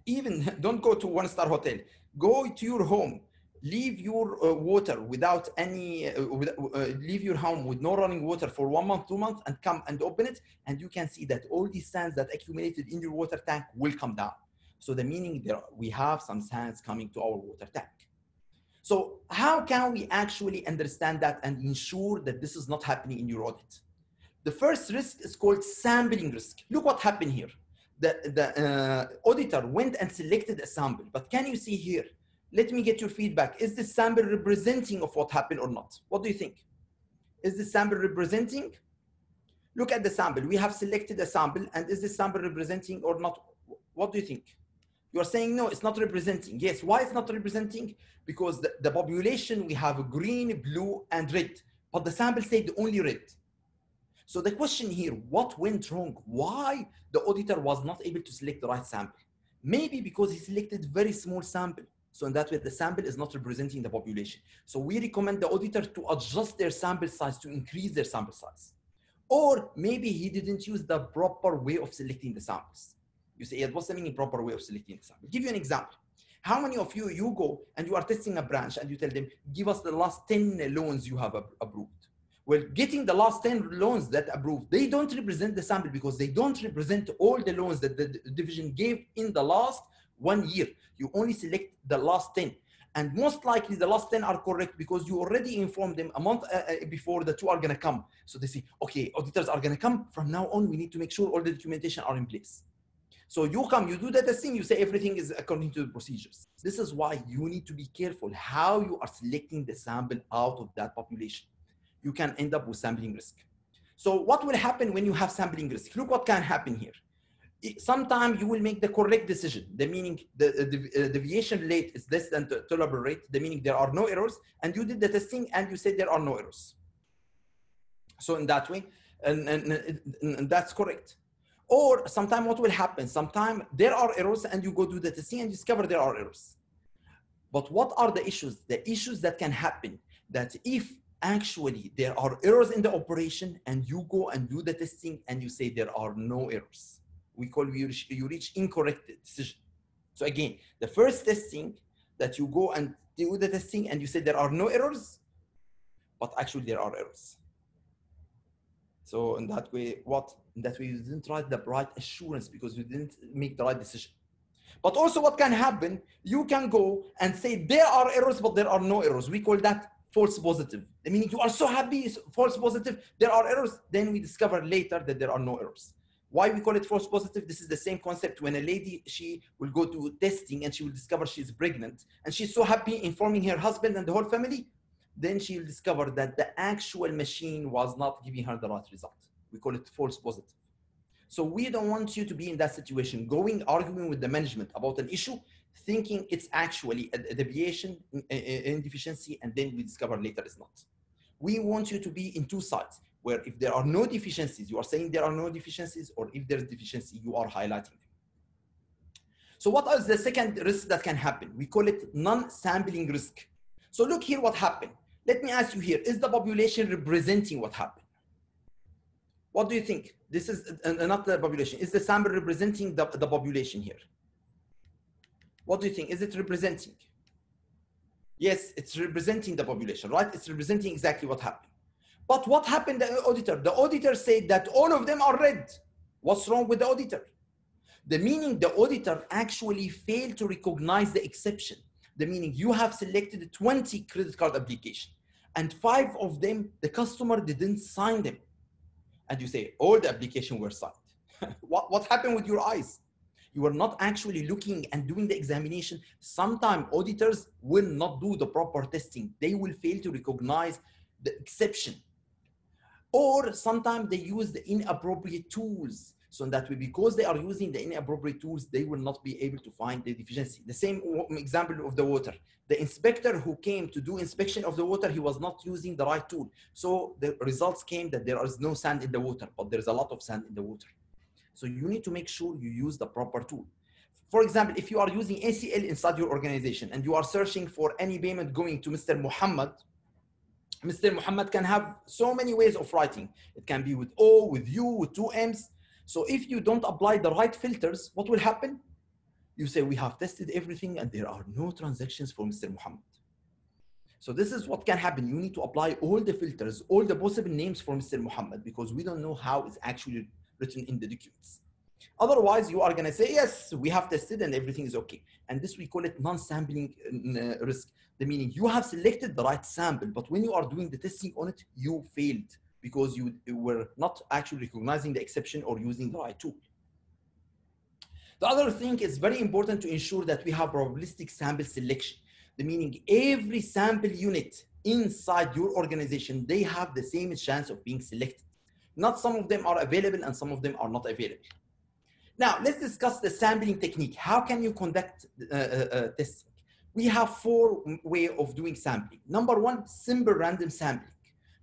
Even don't go to one star hotel. Go to your home. Leave your uh, water without any uh, with, uh, leave your home with no running water for one month two months and come and open it and you can see that all these sands that accumulated in your water tank will come down. So the meaning there we have some sands coming to our water tank so how can we actually understand that and ensure that this is not happening in your audit? The first risk is called sampling risk. Look what happened here. The, the uh, auditor went and selected a sample, but can you see here? Let me get your feedback. Is this sample representing of what happened or not? What do you think? Is this sample representing? Look at the sample. We have selected a sample and is this sample representing or not? What do you think? You're saying, no, it's not representing. Yes, why it's not representing? Because the, the population, we have green, blue, and red, but the sample said only red. So the question here, what went wrong? Why the auditor was not able to select the right sample? Maybe because he selected very small sample. So in that way, the sample is not representing the population. So we recommend the auditor to adjust their sample size to increase their sample size. Or maybe he didn't use the proper way of selecting the samples. You say, what's the meaning proper way of selecting the sample? Give you an example. How many of you, you go and you are testing a branch and you tell them, give us the last 10 loans you have approved. Well, getting the last 10 loans that approved, they don't represent the sample because they don't represent all the loans that the division gave in the last one year. You only select the last 10. And most likely the last 10 are correct because you already informed them a month uh, uh before the two are going to come. So they say, okay, auditors are going to come. From now on, we need to make sure all the documentation are in place. So you come, you do the testing, you say everything is according to the procedures. This is why you need to be careful how you are selecting the sample out of that population. You can end up with sampling risk. So what will happen when you have sampling risk? Look what can happen here. sometimes you will make the correct decision. The meaning the, the uh, deviation rate is less than the tolerable rate. The meaning there are no errors, and you did the testing and you said there are no errors. So in that way, and, and, and that's correct. Or sometimes what will happen? Sometimes there are errors, and you go do the testing and discover there are errors. But what are the issues? The issues that can happen that if actually there are errors in the operation and you go and do the testing and you say there are no errors we call you reach, you reach incorrect decision. So again, the first testing that you go and do the testing and you say there are no errors, but actually there are errors. So in that way, what? That we didn't write the right assurance because we didn't make the right decision. But also what can happen, you can go and say there are errors, but there are no errors. We call that false positive. I mean, you are so happy, false positive, there are errors. Then we discover later that there are no errors. Why we call it false positive? This is the same concept when a lady, she will go to testing and she will discover she's pregnant and she's so happy informing her husband and the whole family. Then she'll discover that the actual machine was not giving her the right result. We call it false positive. So we don't want you to be in that situation, going arguing with the management about an issue, thinking it's actually a, deviation in deficiency, and then we discover later it's not. We want you to be in two sides where if there are no deficiencies, you are saying there are no deficiencies, or if there's deficiency, you are highlighting them. So what is the second risk that can happen? We call it non-sampling risk. So look here what happened. Let me ask you here, is the population representing what happened? What do you think? This is uh, not the population. Is the sample representing the, the population here? What do you think? Is it representing? Yes, it's representing the population, right? It's representing exactly what happened. But what happened the auditor? The auditor said that all of them are red. What's wrong with the auditor? The meaning the auditor actually failed to recognize the exception. The meaning you have selected 20 credit card application and five of them, the customer didn't sign them. And you say, all the application were signed. what, what happened with your eyes? You are not actually looking and doing the examination. Sometimes auditors will not do the proper testing. They will fail to recognize the exception or sometimes they use the inappropriate tools. So that way, because they are using the inappropriate tools, they will not be able to find the deficiency. The same example of the water. The inspector who came to do inspection of the water, he was not using the right tool. So the results came that there is no sand in the water, but there's a lot of sand in the water. So you need to make sure you use the proper tool. For example, if you are using ACL inside your organization and you are searching for any payment going to Mr. Muhammad, Mr. Muhammad can have so many ways of writing. It can be with O, with U, with two M's. So if you don't apply the right filters, what will happen? You say, we have tested everything and there are no transactions for Mr. Muhammad. So this is what can happen. You need to apply all the filters, all the possible names for Mr. Muhammad because we don't know how it's actually written in the documents. Otherwise, you are going to say, yes, we have tested and everything is okay. And this we call it non-sampling uh, risk. The meaning you have selected the right sample, but when you are doing the testing on it, you failed because you were not actually recognizing the exception or using the right tool. The other thing is very important to ensure that we have probabilistic sample selection. The meaning every sample unit inside your organization, they have the same chance of being selected. Not some of them are available and some of them are not available. Now, let's discuss the sampling technique. How can you conduct uh, uh, uh, testing? We have four way of doing sampling. Number one, simple random sampling.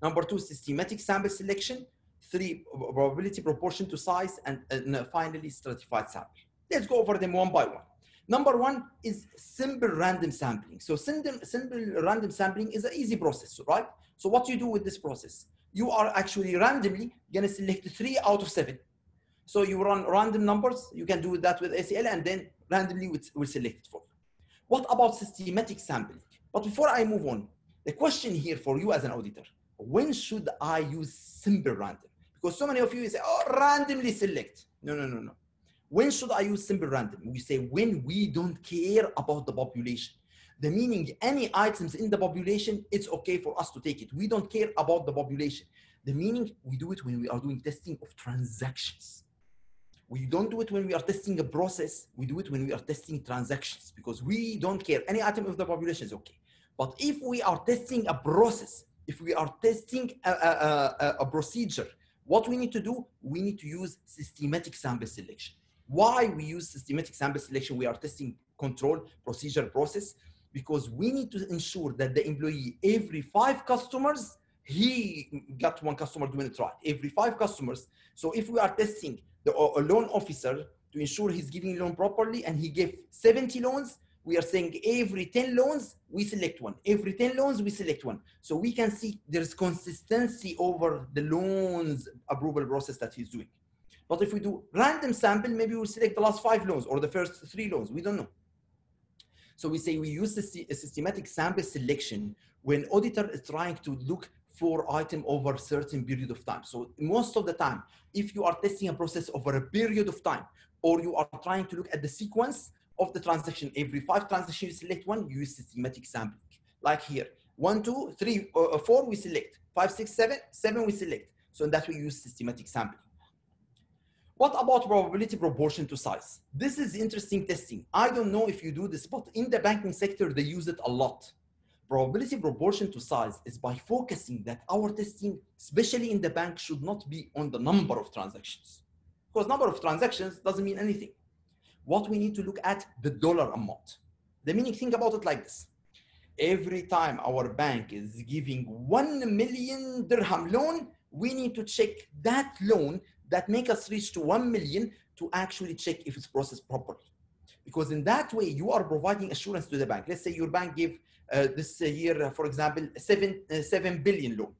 Number two, systematic sample selection. Three, probability proportion to size. And, and uh, finally, stratified sample. Let's go over them one by one. Number one is simple random sampling. So simple, simple random sampling is an easy process, right? So what you do with this process? You are actually randomly gonna select three out of seven so you run random numbers. You can do that with ACL and then randomly we'll select it for. What about systematic sampling? But before I move on, the question here for you as an auditor, when should I use simple random? Because so many of you say, oh, randomly select. No, no, no, no. When should I use simple random? We say when we don't care about the population. The meaning any items in the population, it's okay for us to take it. We don't care about the population. The meaning we do it when we are doing testing of transactions. We don't do it when we are testing a process. We do it when we are testing transactions because we don't care. Any item of the population is okay. But if we are testing a process, if we are testing a, a, a, a procedure, what we need to do, we need to use systematic sample selection. Why we use systematic sample selection? We are testing control procedure process because we need to ensure that the employee every five customers he got one customer doing it right every five customers so if we are testing the a loan officer to ensure he's giving loan properly and he gave 70 loans we are saying every 10 loans we select one. Every 10 loans we select one. So we can see there's consistency over the loans approval process that he's doing. But if we do random sample maybe we'll select the last five loans or the first three loans. We don't know. So we say we use a systematic sample selection when auditor is trying to look for item over a certain period of time. So most of the time, if you are testing a process over a period of time, or you are trying to look at the sequence of the transaction, every five transactions you select one, use systematic sampling. Like here, one, two, three, uh, uh, four, we select. Five, six, seven, seven, we select. So that we use systematic sampling. What about probability proportion to size? This is interesting testing. I don't know if you do this, but in the banking sector, they use it a lot. Probability proportion to size is by focusing that our testing, especially in the bank, should not be on the number of transactions. Because number of transactions doesn't mean anything. What we need to look at the dollar amount. The meaning, think about it like this. Every time our bank is giving 1 million dirham loan, we need to check that loan that make us reach to 1 million to actually check if it's processed properly. Because in that way, you are providing assurance to the bank. Let's say your bank give uh, this year, uh, for example, seven, uh, 7 billion loan.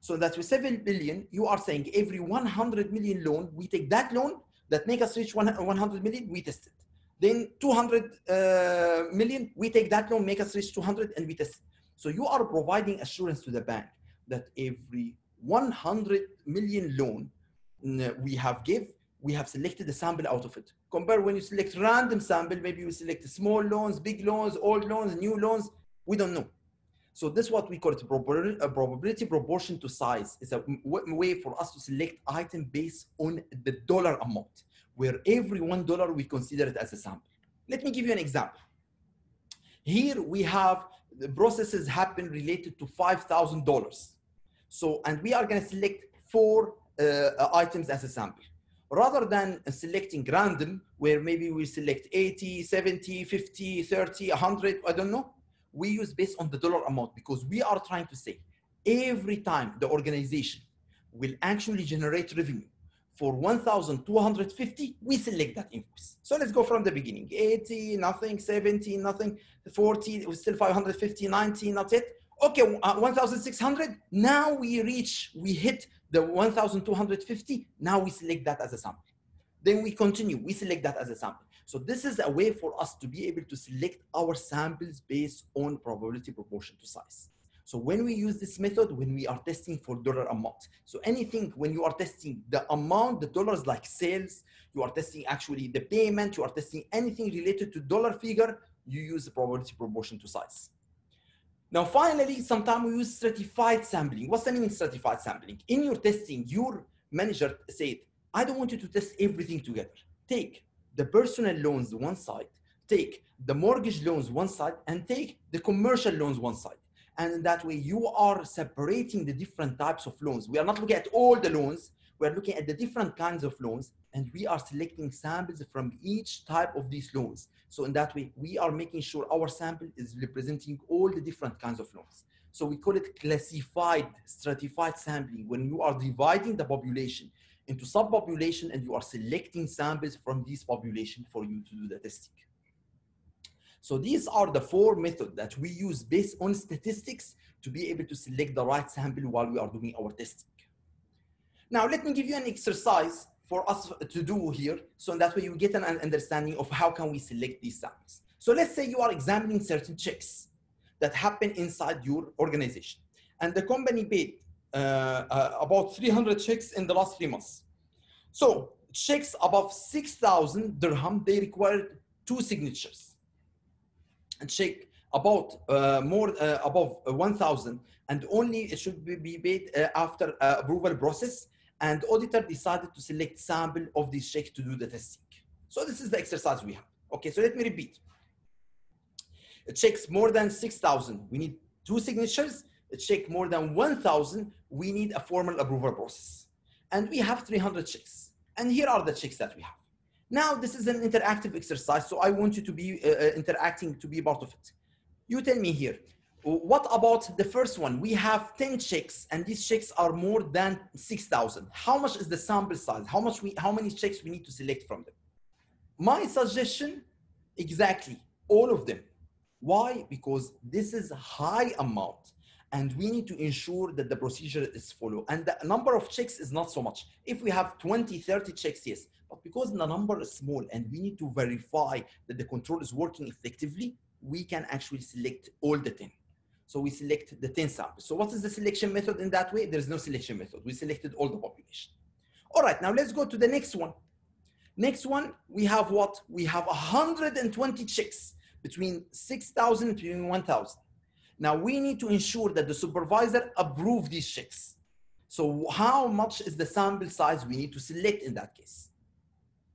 So that with 7 billion, you are saying every 100 million loan, we take that loan that make us reach 100 million, we test it. Then 200 uh, million, we take that loan, make us reach 200 and we test it. So you are providing assurance to the bank that every 100 million loan we have give, we have selected a sample out of it. Compare when you select random sample, maybe you select small loans, big loans, old loans, new loans, we don't know. So this is what we call it a probability proportion to size. It's a way for us to select item based on the dollar amount, where every one dollar we consider it as a sample. Let me give you an example. Here we have the processes happen related to $5,000. So, and we are gonna select four uh, items as a sample rather than selecting random where maybe we select 80 70 50 30 100 i don't know we use based on the dollar amount because we are trying to say every time the organization will actually generate revenue for 1250 we select that invoice. So let's go from the beginning. 80 nothing 70 nothing 40 still 550 90 not it. Okay uh, 1600 now we reach we hit the 1250 now we select that as a sample. Then we continue we select that as a sample so this is a way for us to be able to select our samples based on probability proportion to size so when we use this method when we are testing for dollar amount so anything when you are testing the amount the dollars like sales you are testing actually the payment you are testing anything related to dollar figure you use the probability proportion to size now, finally, sometimes we use stratified sampling. What's the meaning stratified sampling? In your testing, your manager said, I don't want you to test everything together. Take the personal loans one side, take the mortgage loans one side, and take the commercial loans one side. And that way, you are separating the different types of loans. We are not looking at all the loans, we're looking at the different kinds of loans and we are selecting samples from each type of these loans. So in that way, we are making sure our sample is representing all the different kinds of loans. So we call it classified, stratified sampling when you are dividing the population into subpopulation and you are selecting samples from this population for you to do the testing. So these are the four methods that we use based on statistics to be able to select the right sample while we are doing our testing. Now, let me give you an exercise for us to do here. So that way you get an understanding of how can we select these samples. So let's say you are examining certain checks that happen inside your organization. And the company paid about 300 checks in the last three months. So checks above 6,000 dirham, they required two signatures. And check about uh, more uh, above 1,000 and only it should be paid uh, after uh, approval process and auditor decided to select sample of these checks to do the testing. So this is the exercise we have. Okay, so let me repeat. It checks more than 6,000. We need two signatures. It more than 1,000. We need a formal approval process. And we have 300 checks. And here are the checks that we have. Now, this is an interactive exercise, so I want you to be uh, uh, interacting to be part of it. You tell me here, what about the first one? We have 10 checks and these checks are more than 6,000. How much is the sample size? How much we, how many checks we need to select from them? My suggestion, exactly, all of them. Why? Because this is high amount and we need to ensure that the procedure is followed. And the number of checks is not so much. If we have 20, 30 checks, yes, but because the number is small and we need to verify that the control is working effectively, we can actually select all the 10. So we select the 10 samples. So what is the selection method in that way? There's no selection method. We selected all the population. All right, now let's go to the next one. Next one, we have what? We have 120 checks between 6,000 and 1,000. Now we need to ensure that the supervisor approve these checks. So how much is the sample size we need to select in that case?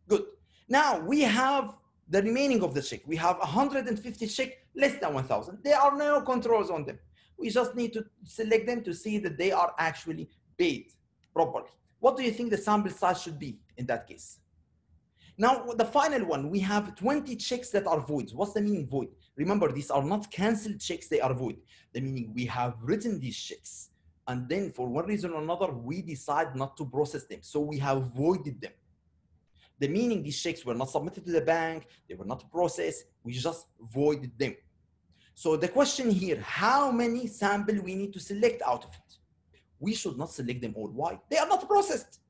Good. Now we have the remaining of the check. We have 150 check less than 1,000. There are no controls on them. We just need to select them to see that they are actually paid properly. What do you think the sample size should be in that case? Now, the final one, we have 20 checks that are void. What's the meaning void? Remember, these are not canceled checks, they are void. The meaning we have written these checks, and then for one reason or another, we decide not to process them. So we have voided them. The meaning these checks were not submitted to the bank, they were not processed, we just voided them. So the question here, how many sample we need to select out of it? We should not select them all. Why? They are not processed.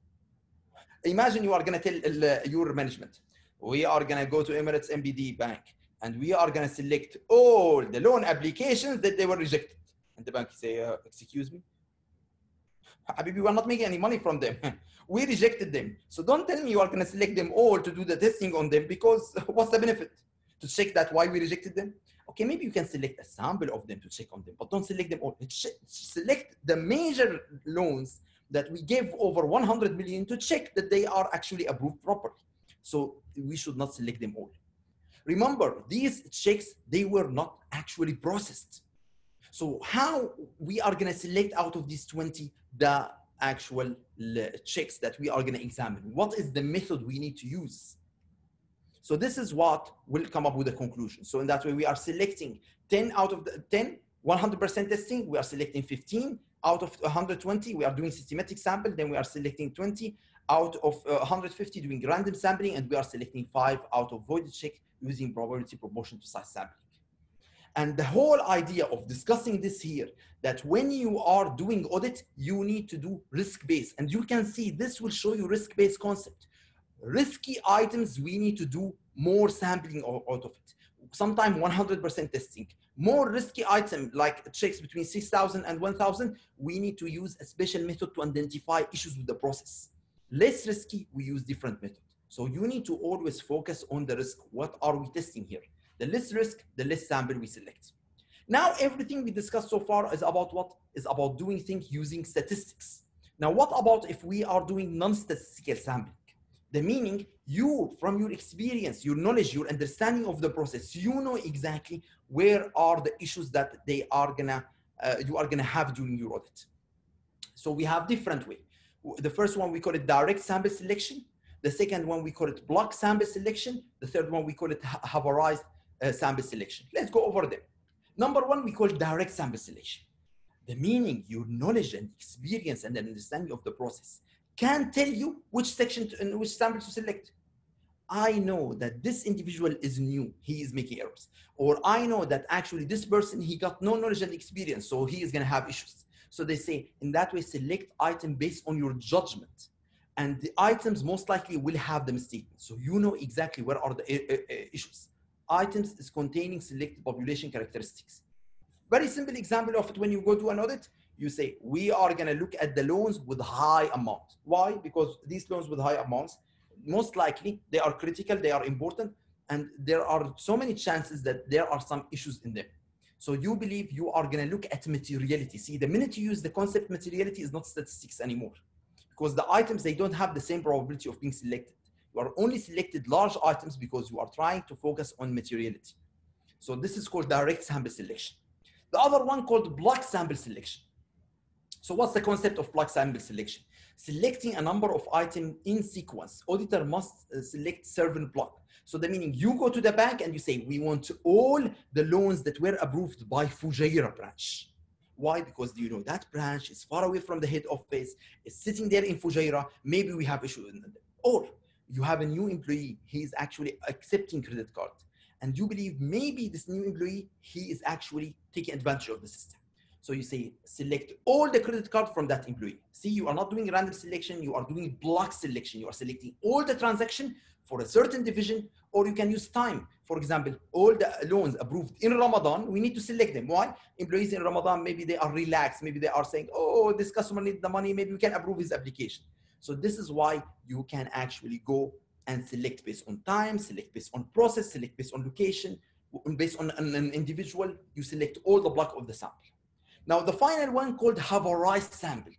Imagine you are going to tell uh, your management, we are going to go to Emirates NBD Bank and we are going to select all the loan applications that they were rejected. And the bank say, uh, excuse me? Habibi, we are not making any money from them. we rejected them. So don't tell me you are going to select them all to do the testing on them because what's the benefit? To check that why we rejected them? Okay, maybe you can select a sample of them to check on them, but don't select them all. Select the major loans that we gave over 100 million to check that they are actually approved properly. So we should not select them all. Remember, these checks, they were not actually processed. So how we are going to select out of these 20 the actual uh, checks that we are going to examine? What is the method we need to use? So this is what will come up with a conclusion. So in that way, we are selecting 10 out of the 10, 100% testing. We are selecting 15 out of 120. We are doing systematic sample. Then we are selecting 20 out of uh, 150 doing random sampling. And we are selecting five out of voided check using probability proportion to size sampling. And the whole idea of discussing this here, that when you are doing audit, you need to do risk-based. And you can see this will show you risk-based concept. Risky items, we need to do more sampling out of it. Sometimes 100% testing. More risky item like checks between 6,000 and 1,000, we need to use a special method to identify issues with the process. Less risky, we use different method. So you need to always focus on the risk. What are we testing here? The less risk, the less sample we select. Now, everything we discussed so far is about what? Is about doing things using statistics. Now, what about if we are doing non-statistical sampling? The meaning, you, from your experience, your knowledge, your understanding of the process, you know exactly where are the issues that they are gonna, uh, you are gonna have during your audit. So we have different way. The first one, we call it direct sample selection. The second one, we call it block sample selection. The third one, we call it haphazard uh, sample selection. Let's go over them. Number one, we call direct sample selection. The meaning, your knowledge and experience and understanding of the process can tell you which section to, and which sample to select. I know that this individual is new, he is making errors. Or I know that actually this person, he got no knowledge and experience, so he is gonna have issues. So they say, in that way, select item based on your judgment and the items most likely will have the misstatement. So you know exactly where are the uh, uh, issues. Items is containing selected population characteristics. Very simple example of it when you go to an audit, you say, we are gonna look at the loans with high amounts. Why? Because these loans with high amounts, most likely they are critical, they are important, and there are so many chances that there are some issues in them. So you believe you are gonna look at materiality. See, the minute you use the concept materiality is not statistics anymore because the items, they don't have the same probability of being selected. You are only selected large items because you are trying to focus on materiality. So this is called direct sample selection. The other one called block sample selection. So what's the concept of block sample selection? selecting a number of items in sequence. Auditor must uh, select certain block. So the meaning you go to the bank and you say, we want all the loans that were approved by Fujairah branch. Why? Because you know that branch is far away from the head office, is sitting there in Fujairah. Maybe we have issues. Or you have a new employee, he is actually accepting credit card. And you believe maybe this new employee, he is actually taking advantage of the system. So you say, select all the credit card from that employee. See, you are not doing random selection, you are doing block selection. You are selecting all the transaction for a certain division, or you can use time. For example, all the loans approved in Ramadan, we need to select them. Why? Employees in Ramadan, maybe they are relaxed, maybe they are saying, oh, this customer needs the money, maybe we can approve his application. So this is why you can actually go and select based on time, select based on process, select based on location, based on an individual, you select all the block of the sample. Now the final one called haphazard sample.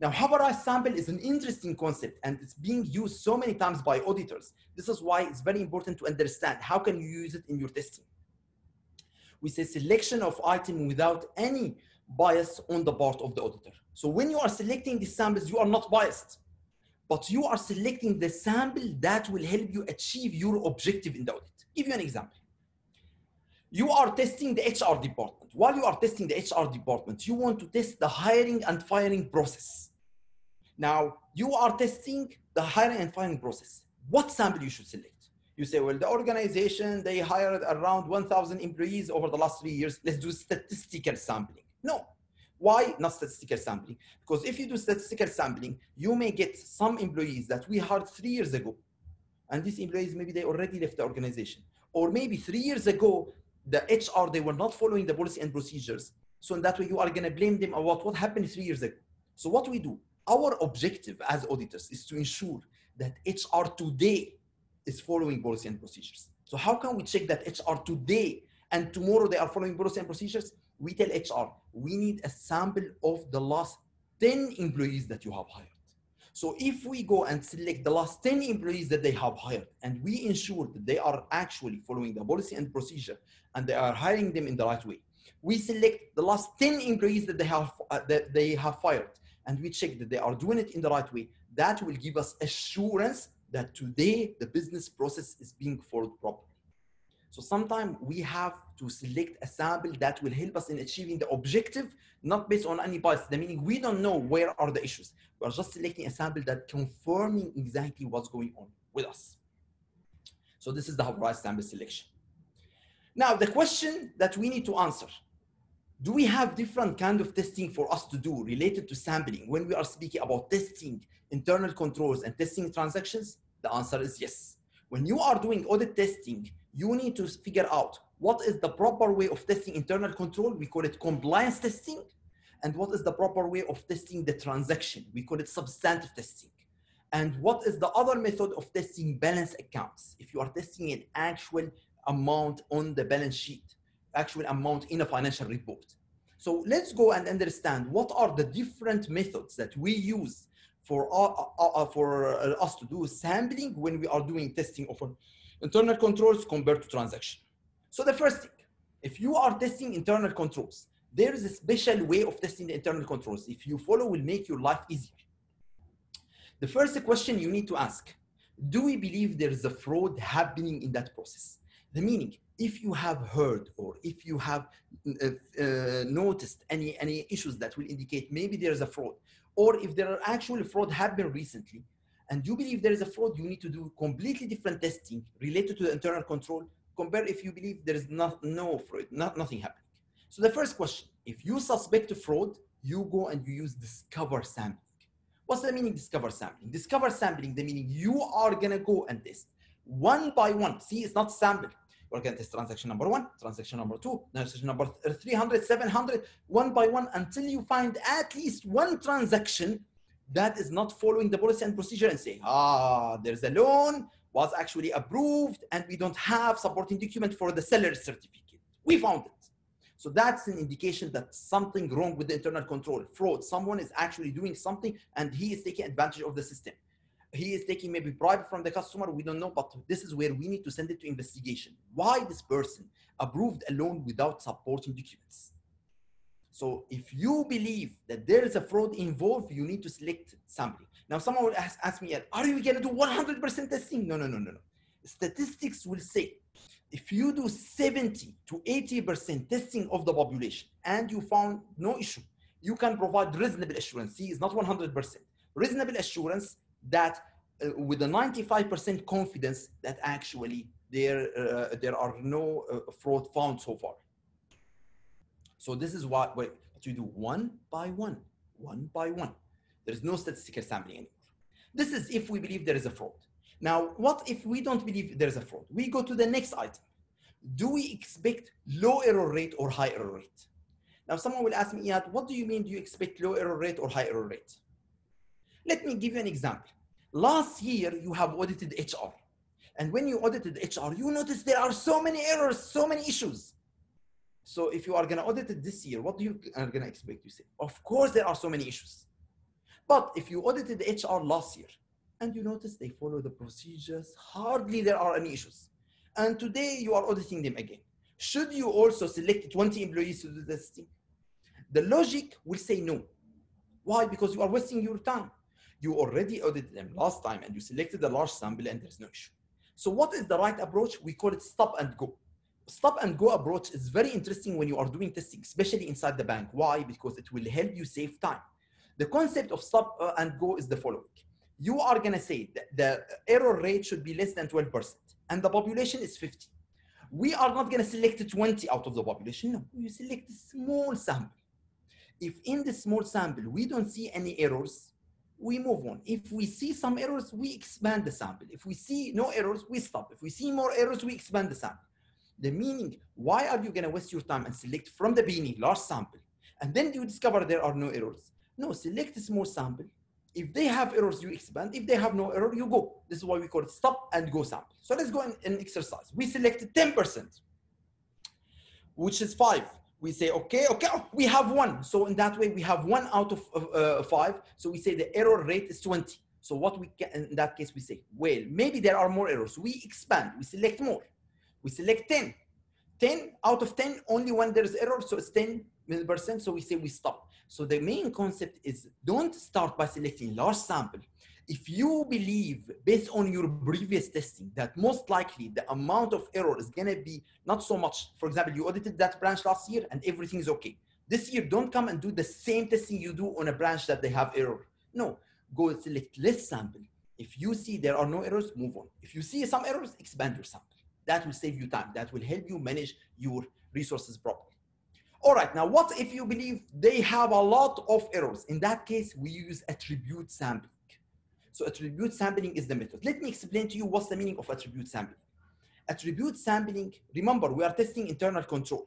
Now haphazard sample is an interesting concept and it's being used so many times by auditors. This is why it's very important to understand how can you use it in your testing. We say selection of item without any bias on the part of the auditor. So when you are selecting these samples, you are not biased, but you are selecting the sample that will help you achieve your objective in the audit. Give you an example you are testing the HR department. While you are testing the HR department, you want to test the hiring and firing process. Now, you are testing the hiring and firing process. What sample you should select? You say, well, the organization, they hired around 1,000 employees over the last three years. Let's do statistical sampling. No. Why not statistical sampling? Because if you do statistical sampling, you may get some employees that we hired three years ago. And these employees, maybe they already left the organization. Or maybe three years ago, the HR, they were not following the policy and procedures. So in that way, you are going to blame them about what happened three years ago. So what we do, our objective as auditors is to ensure that HR today is following policy and procedures. So how can we check that HR today and tomorrow they are following policy and procedures? We tell HR, we need a sample of the last 10 employees that you have hired. So if we go and select the last 10 employees that they have hired and we ensure that they are actually following the policy and procedure and they are hiring them in the right way, we select the last 10 employees that they have uh, that they have fired and we check that they are doing it in the right way. That will give us assurance that today the business process is being followed properly. So sometimes we have to select a sample that will help us in achieving the objective, not based on any bias. The meaning we don't know where are the issues. We are just selecting a sample that confirming exactly what's going on with us. So this is the haphazard sample selection. Now the question that we need to answer, do we have different kind of testing for us to do related to sampling when we are speaking about testing internal controls and testing transactions? The answer is yes. When you are doing audit testing, you need to figure out what is the proper way of testing internal control. We call it compliance testing. And what is the proper way of testing the transaction? We call it substantive testing. And what is the other method of testing balance accounts? If you are testing an actual amount on the balance sheet, actual amount in a financial report. So let's go and understand what are the different methods that we use for, uh, uh, uh for us to do sampling when we are doing testing of internal controls compared to transaction. So the first thing, if you are testing internal controls, there is a special way of testing the internal controls. If you follow, will make your life easier. The first question you need to ask, do we believe there is a fraud happening in that process? The meaning, if you have heard or if you have uh, uh, noticed any, any issues that will indicate maybe there is a fraud, or if there are actually fraud happened recently, and you believe there is a fraud, you need to do completely different testing related to the internal control compared if you believe there is not, no fraud, not, nothing happening. So the first question, if you suspect a fraud, you go and you use discover sampling. What's the meaning discover sampling? Discover sampling, the meaning you are gonna go and test one by one. See, it's not sample. We're gonna test transaction number one, transaction number two, transaction number 300, 700, one by one until you find at least one transaction that is not following the policy and procedure and say, ah, there's a loan, was actually approved, and we don't have supporting document for the seller certificate. We found it. So that's an indication that something wrong with the internal control, fraud. Someone is actually doing something and he is taking advantage of the system. He is taking maybe bribe from the customer, we don't know, but this is where we need to send it to investigation. Why this person approved a loan without supporting documents? So if you believe that there is a fraud involved, you need to select sampling. Now someone will ask, ask me, are you going to do 100% testing? No, no, no, no, no. Statistics will say if you do 70 to 80% testing of the population and you found no issue, you can provide reasonable assurance. See, it's not 100%. Reasonable assurance that uh, with a 95% confidence that actually there, uh, there are no uh, fraud found so far. So this is what, what you do one by one, one by one. There's no statistical sampling anymore. This is if we believe there is a fraud. Now, what if we don't believe there is a fraud? We go to the next item. Do we expect low error rate or high error rate? Now, someone will ask me, Iyad, what do you mean do you expect low error rate or high error rate? Let me give you an example. Last year, you have audited HR. And when you audited HR, you notice there are so many errors, so many issues. So if you are going to audit it this year, what do you are going to expect? You say, of course, there are so many issues. But if you audited HR last year and you notice they follow the procedures, hardly there are any issues. And today you are auditing them again. Should you also select 20 employees to do the testing? The logic will say no. Why? Because you are wasting your time. You already audited them last time and you selected a large sample and there's no issue. So what is the right approach? We call it stop and go. Stop and go approach is very interesting when you are doing testing, especially inside the bank. Why? Because it will help you save time. The concept of stop uh, and go is the following. You are going to say that the error rate should be less than 12% and the population is 50. We are not going to select 20 out of the population. No, you select a small sample. If in the small sample we don't see any errors, we move on. If we see some errors, we expand the sample. If we see no errors, we stop. If we see more errors, we expand the sample. The meaning, why are you going to waste your time and select from the beginning large sample, and then you discover there are no errors? No, select a small sample. If they have errors, you expand. If they have no error, you go. This is why we call it stop and go sample. So let's go in an exercise. We selected 10%, which is five. We say, okay, okay, oh, we have one. So in that way, we have one out of uh, five. So we say the error rate is 20. So what we can, in that case, we say, well, maybe there are more errors. We expand, we select more. We select 10. 10 out of 10, only when there's error, so it's 10 percent, so we say we stop. So the main concept is don't start by selecting large sample. If you believe based on your previous testing that most likely the amount of error is gonna be not so much, for example, you audited that branch last year and everything is okay. This year, don't come and do the same testing you do on a branch that they have error. No, go select less sample. If you see there are no errors, move on. If you see some errors, expand your sample. That will save you time. That will help you manage your resources properly. All right, now what if you believe they have a lot of errors? In that case, we use attribute sampling. So attribute sampling is the method. Let me explain to you what's the meaning of attribute sampling. Attribute sampling, remember, we are testing internal control.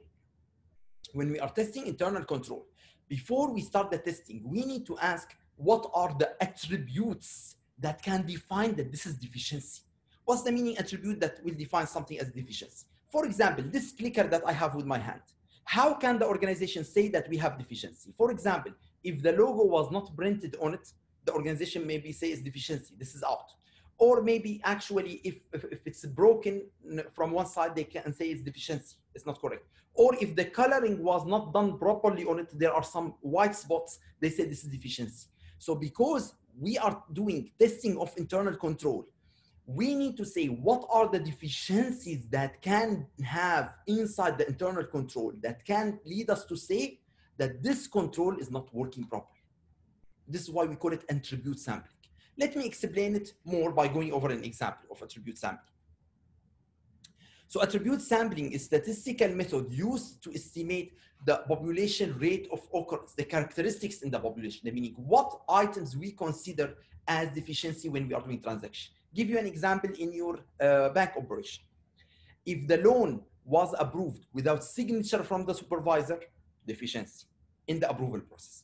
When we are testing internal control, before we start the testing, we need to ask what are the attributes that can define that this is deficiency. What's the meaning attribute that will define something as deficiency? For example, this clicker that I have with my hand how can the organization say that we have deficiency? For example, if the logo was not printed on it, the organization maybe say it's deficiency, this is out. Or maybe actually if, if, if, it's broken from one side, they can say it's deficiency, it's not correct. Or if the coloring was not done properly on it, there are some white spots, they say this is deficiency. So because we are doing testing of internal control, we need to say what are the deficiencies that can have inside the internal control that can lead us to say that this control is not working properly. This is why we call it attribute sampling. Let me explain it more by going over an example of attribute sampling. So attribute sampling is statistical method used to estimate the population rate of occurrence, the characteristics in the population, meaning what items we consider as deficiency when we are doing transaction give you an example in your uh, bank operation. If the loan was approved without signature from the supervisor, deficiency in the approval process.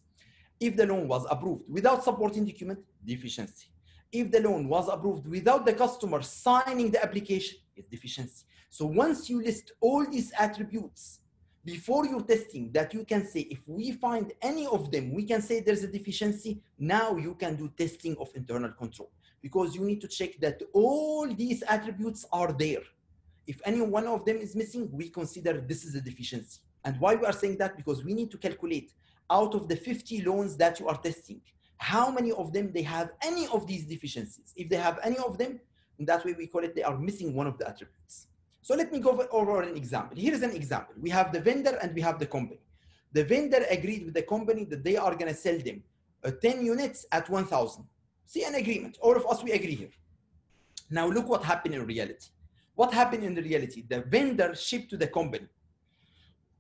If the loan was approved without supporting document, deficiency. If the loan was approved without the customer signing the application, it's deficiency. So once you list all these attributes before your testing that you can say, if we find any of them, we can say there's a deficiency, now you can do testing of internal control because you need to check that all these attributes are there. If any one of them is missing, we consider this is a deficiency. And why we are saying that? Because we need to calculate out of the 50 loans that you are testing, how many of them they have any of these deficiencies. If they have any of them, in that way we call it they are missing one of the attributes. So let me go over, an example. Here is an example. We have the vendor and we have the company. The vendor agreed with the company that they are going to sell them uh, 10 units at 1,000. See an agreement. All of us, we agree here. Now look what happened in reality. What happened in the reality? The vendor shipped to the company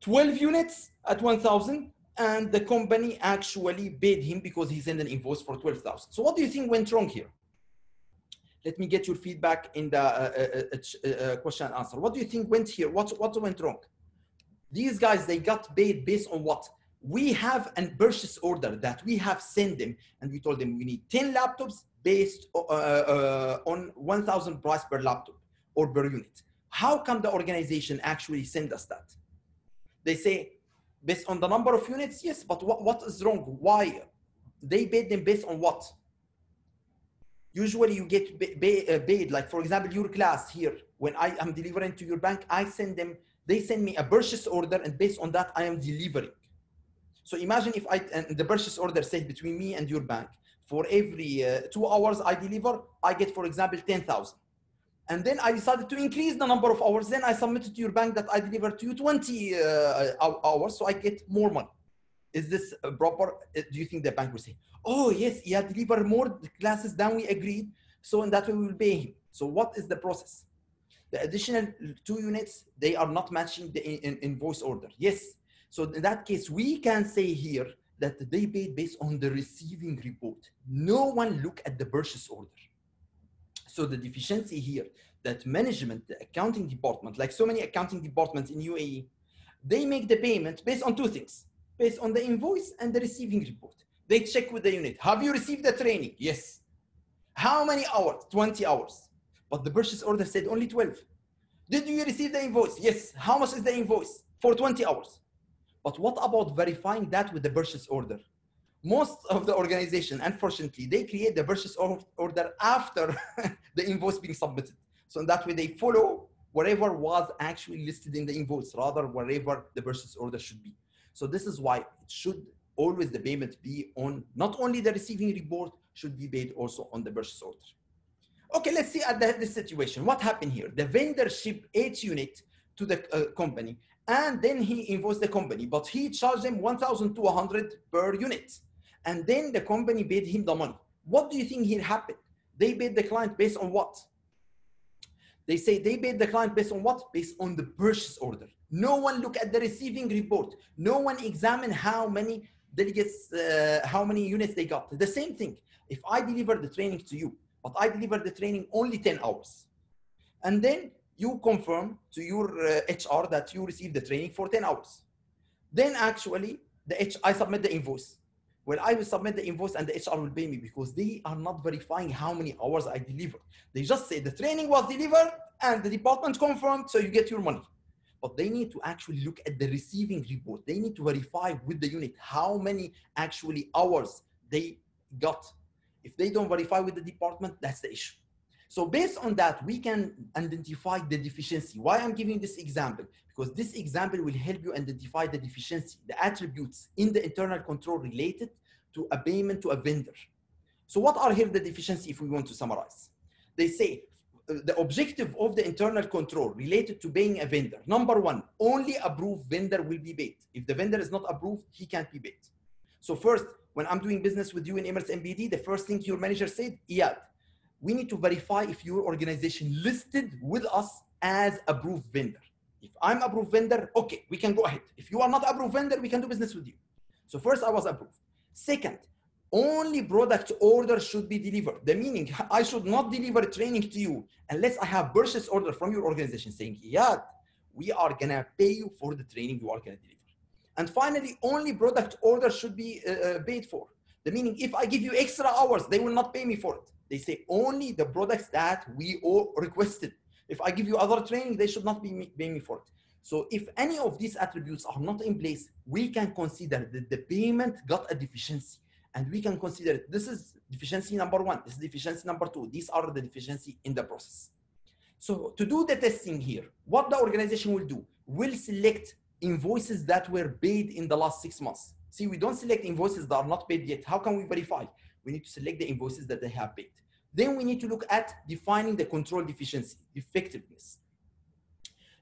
12 units at 1,000 and the company actually paid him because he sent an invoice for 12,000. So what do you think went wrong here? Let me get your feedback in the uh, uh, uh, question and answer. What do you think went here? What, what went wrong? These guys, they got paid based on what? We have a purchase order that we have sent them and we told them we need 10 laptops based uh, uh, on 1,000 price per laptop or per unit. How come the organization actually send us that? They say, based on the number of units, yes, but what, what is wrong? Why? They paid them based on what? Usually you get uh, paid, like for example, your class here, when I am delivering to your bank, I send them, they send me a purchase order and based on that, I am delivering. So imagine if I, and the purchase order says between me and your bank, for every uh, two hours I deliver, I get, for example, 10,000 and then I decided to increase the number of hours. Then I submitted to your bank that I delivered to you 20 uh, hours, so I get more money. Is this proper? Uh, do you think the bank will say, "Oh yes, he had delivered more classes than we agreed, so in that way we will pay him"? So what is the process? The additional two units they are not matching the in, in, invoice order. Yes, so in that case we can say here that they paid based on the receiving report. No one look at the purchase order. So the deficiency here that management, the accounting department, like so many accounting departments in UAE, they make the payment based on two things, based on the invoice and the receiving report. They check with the unit. Have you received the training? Yes. How many hours? 20 hours. But the purchase order said only 12. Did you receive the invoice? Yes. How much is the invoice? For 20 hours. But what about verifying that with the purchase order? most of the organization, unfortunately, they create the purchase order after the invoice being submitted. So in that way, they follow whatever was actually listed in the invoice, rather wherever the purchase order should be. So this is why it should always the payment be on not only the receiving report, should be paid also on the purchase order. Okay, let's see at the, this situation. What happened here? The vendor shipped eight unit to the uh, company and then he invoiced the company, but he charged them 1,200 per unit and then the company paid him the money. What do you think here happened? They paid the client based on what? They say they paid the client based on what? Based on the purchase order. No one look at the receiving report. No one examine how many delegates, uh, how many units they got. The same thing. If I deliver the training to you, but I deliver the training only 10 hours, and then you confirm to your uh, HR that you received the training for 10 hours, then actually the H I submit the invoice well, I will submit the invoice and the HR will pay me because they are not verifying how many hours I delivered. They just say the training was delivered and the department confirmed, so you get your money. But they need to actually look at the receiving report. They need to verify with the unit how many actually hours they got. If they don't verify with the department, that's the issue. So based on that, we can identify the deficiency. Why I'm giving this example? Because this example will help you identify the deficiency, the attributes in the internal control related to a payment to a vendor. So what are here the deficiency if we want to summarize? They say uh, the objective of the internal control related to paying a vendor. Number one, only approved vendor will be paid. If the vendor is not approved, he can't be paid. So first, when I'm doing business with you in Emirates NBD, the first thing your manager said, yeah, we need to verify if your organization listed with us as approved vendor. If I'm approved vendor, okay, we can go ahead. If you are not approved vendor, we can do business with you. So first I was approved. Second, only product order should be delivered. The meaning I should not deliver training to you unless I have purchase order from your organization saying, yeah, we are gonna pay you for the training you are gonna deliver. And finally, only product order should be uh, uh paid for. The meaning if I give you extra hours, they will not pay me for it. They say only the products that we all requested. If I give you other training, they should not be paying me for it. So if any of these attributes are not in place, we can consider that the payment got a deficiency. And we can consider this is deficiency number one, this is deficiency number two. These are the deficiency in the process. So to do the testing here, what the organization will do, will select invoices that were paid in the last six months. See, we don't select invoices that are not paid yet. How can we verify? We need to select the invoices that they have paid. Then we need to look at defining the control deficiency, effectiveness,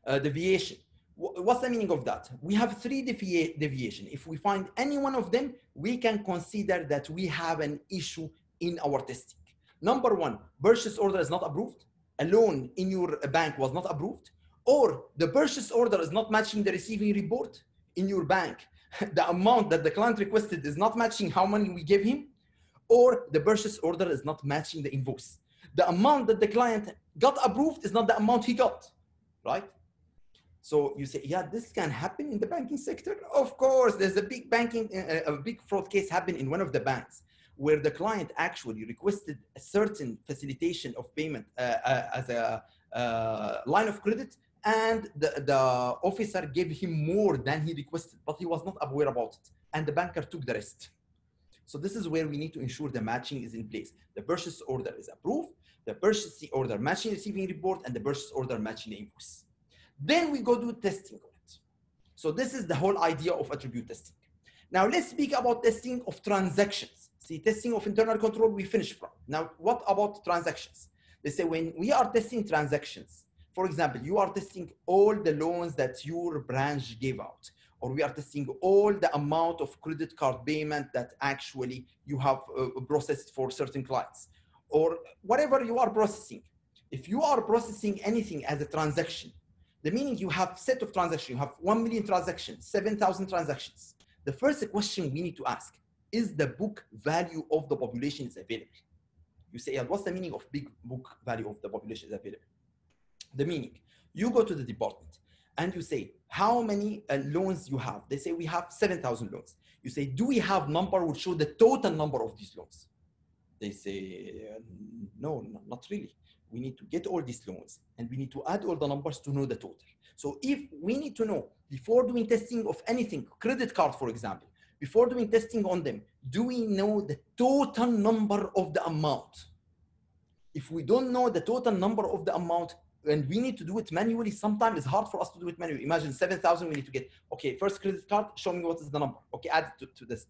uh, deviation. What's the meaning of that? We have three devi deviation. If we find any one of them, we can consider that we have an issue in our testing. Number one, purchase order is not approved. A loan in your bank was not approved. Or the purchase order is not matching the receiving report in your bank. the amount that the client requested is not matching how many we gave him. Or the purchase order is not matching the invoice. The amount that the client got approved is not the amount he got, right? So you say, yeah, this can happen in the banking sector. Of course, there's a big banking, uh, a big fraud case happened in one of the banks where the client actually requested a certain facilitation of payment uh, uh, as a uh, line of credit and the, the officer gave him more than he requested, but he was not aware about it. And the banker took the rest. So this is where we need to ensure the matching is in place. The purchase order is approved, the purchase order matching receiving report, and the purchase order matching invoice. Then we go do testing on it. So this is the whole idea of attribute testing. Now let's speak about testing of transactions. See, testing of internal control we finished from. Now, what about transactions? They say when we are testing transactions, for example, you are testing all the loans that your branch gave out, or we are testing all the amount of credit card payment that actually you have uh, processed for certain clients, or whatever you are processing. If you are processing anything as a transaction, the meaning you have set of transactions, you have 1 million transactions, 7,000 transactions. The first question we need to ask, is the book value of the population is available? You say, what's the meaning of big book value of the population is available? The meaning, you go to the department and you say, how many uh, loans you have? They say, we have 7,000 loans. You say, do we have number which show the total number of these loans? They say, uh, no, not really. We need to get all these loans and we need to add all the numbers to know the total. So if we need to know before doing testing of anything, credit card, for example, before doing testing on them, do we know the total number of the amount? If we don't know the total number of the amount, and we need to do it manually, sometimes it's hard for us to do it manually. Imagine 7,000, we need to get, okay, first credit card, show me what is the number. Okay, add it to, to this.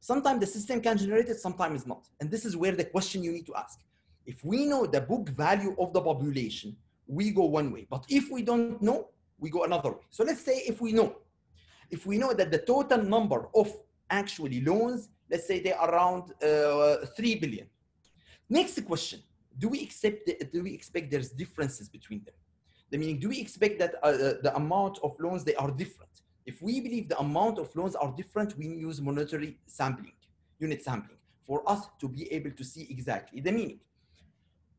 Sometimes the system can generate it, sometimes it's not. And this is where the question you need to ask. If we know the book value of the population, we go one way. But if we don't know, we go another way. So let's say if we know, if we know that the total number of actually loans, let's say they're around uh, 3 billion. Next question, do we accept, do we expect there's differences between them? The meaning, do we expect that uh, the amount of loans, they are different? If we believe the amount of loans are different, we use monetary sampling, unit sampling, for us to be able to see exactly the meaning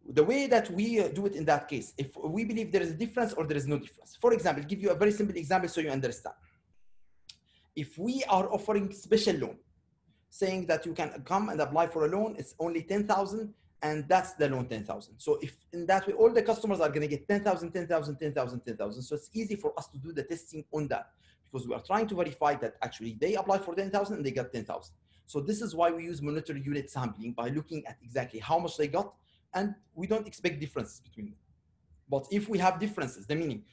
the way that we uh, do it in that case, if we believe there is a difference or there is no difference. For example, give you a very simple example so you understand. If we are offering special loan, saying that you can come and apply for a loan, it's only 10,000 and that's the loan 10,000. So if in that way, all the customers are gonna get 10,000, 10,000, 10,000, 10,000. So it's easy for us to do the testing on that because we are trying to verify that actually they apply for 10,000 and they got 10,000. So this is why we use monetary unit sampling by looking at exactly how much they got and we don't expect differences between them. But if we have differences, the meaning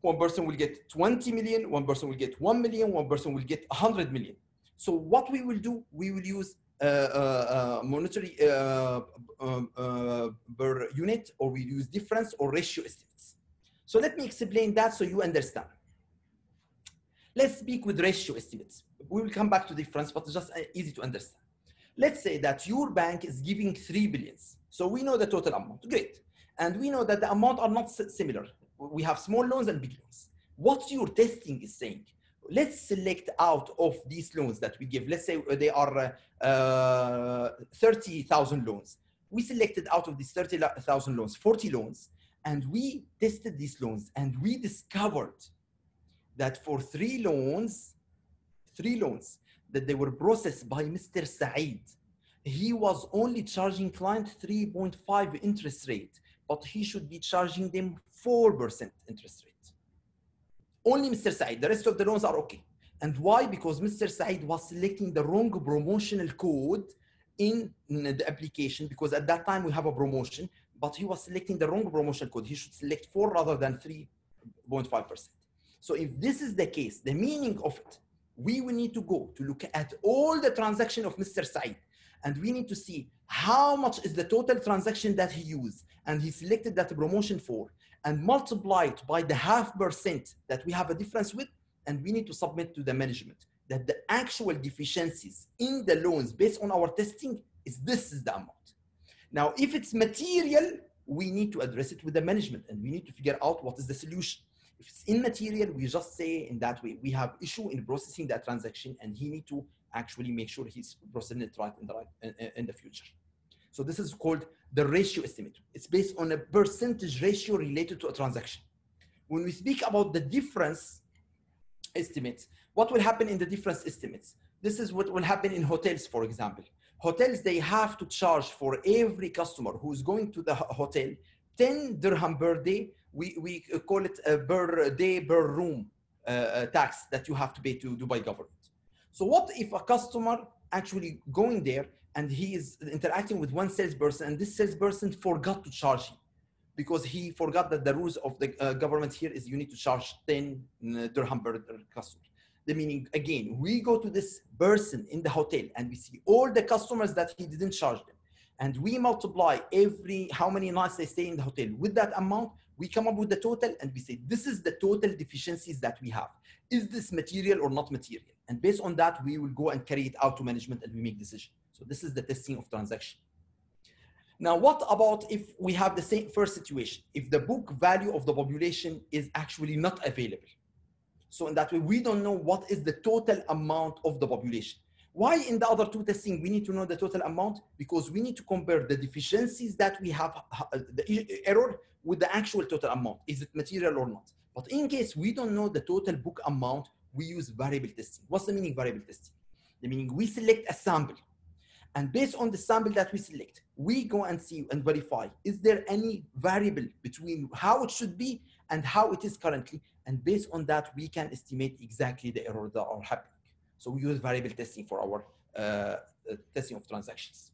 one person will get 20 million, one person will get 1 million, one person will get 100 million. So what we will do, we will use monetary uh, um, uh, per unit, or we use difference or ratio estimates. So let me explain that so you understand. Let's speak with ratio estimates. We will come back to difference, but it's just uh, easy to understand. Let's say that your bank is giving 3 billions. So we know the total amount, great. And we know that the amount are not similar. We have small loans and big loans. What your testing is saying, let's select out of these loans that we give, let's say they are uh, 30,000 loans. We selected out of these 30,000 loans, 40 loans, and we tested these loans and we discovered that for three loans, three loans, that they were processed by Mr. Saeed, he was only charging client 3.5 interest rate, but he should be charging them 4% interest rate. Only Mr. Said, the rest of the loans are okay. And why? Because Mr. Said was selecting the wrong promotional code in the application because at that time we have a promotion, but he was selecting the wrong promotional code. He should select 4 rather than 3.5%. So if this is the case, the meaning of it, we will need to go to look at all the transaction of Mr. Said and we need to see how much is the total transaction that he used and he selected that promotion for and multiply it by the half percent that we have a difference with and we need to submit to the management that the actual deficiencies in the loans based on our testing is this is the amount. Now, if it's material, we need to address it with the management and we need to figure out what is the solution. If it's immaterial, we just say in that way, we have issue in processing that transaction and he need to actually make sure he's processing it right in the, right, in, in the future. So this is called the ratio estimate. It's based on a percentage ratio related to a transaction. When we speak about the difference estimates, what will happen in the difference estimates? This is what will happen in hotels, for example. Hotels, they have to charge for every customer who's going to the hotel 10 dirham per day. We, we call it a per day per room uh, tax that you have to pay to Dubai government. So what if a customer actually going there and he is interacting with one salesperson and this salesperson forgot to charge him because he forgot that the rules of the uh, government here is you need to charge 10 dirham per customer. The meaning, again, we go to this person in the hotel and we see all the customers that he didn't charge them. And we multiply every, how many nights they stay in the hotel with that amount, we come up with the total and we say, this is the total deficiencies that we have. Is this material or not material? And based on that, we will go and carry it out to management and we make decision. So this is the testing of transaction. Now, what about if we have the same first situation? If the book value of the population is actually not available. So in that way, we don't know what is the total amount of the population. Why in the other two testing, we need to know the total amount? Because we need to compare the deficiencies that we have, uh, the error with the actual total amount. Is it material or not? But in case we don't know the total book amount, we use variable testing. What's the meaning variable testing? The meaning we select a sample. And based on the sample that we select, we go and see and verify, is there any variable between how it should be and how it is currently? And based on that, we can estimate exactly the error that are happening. So we use variable testing for our uh, testing of transactions.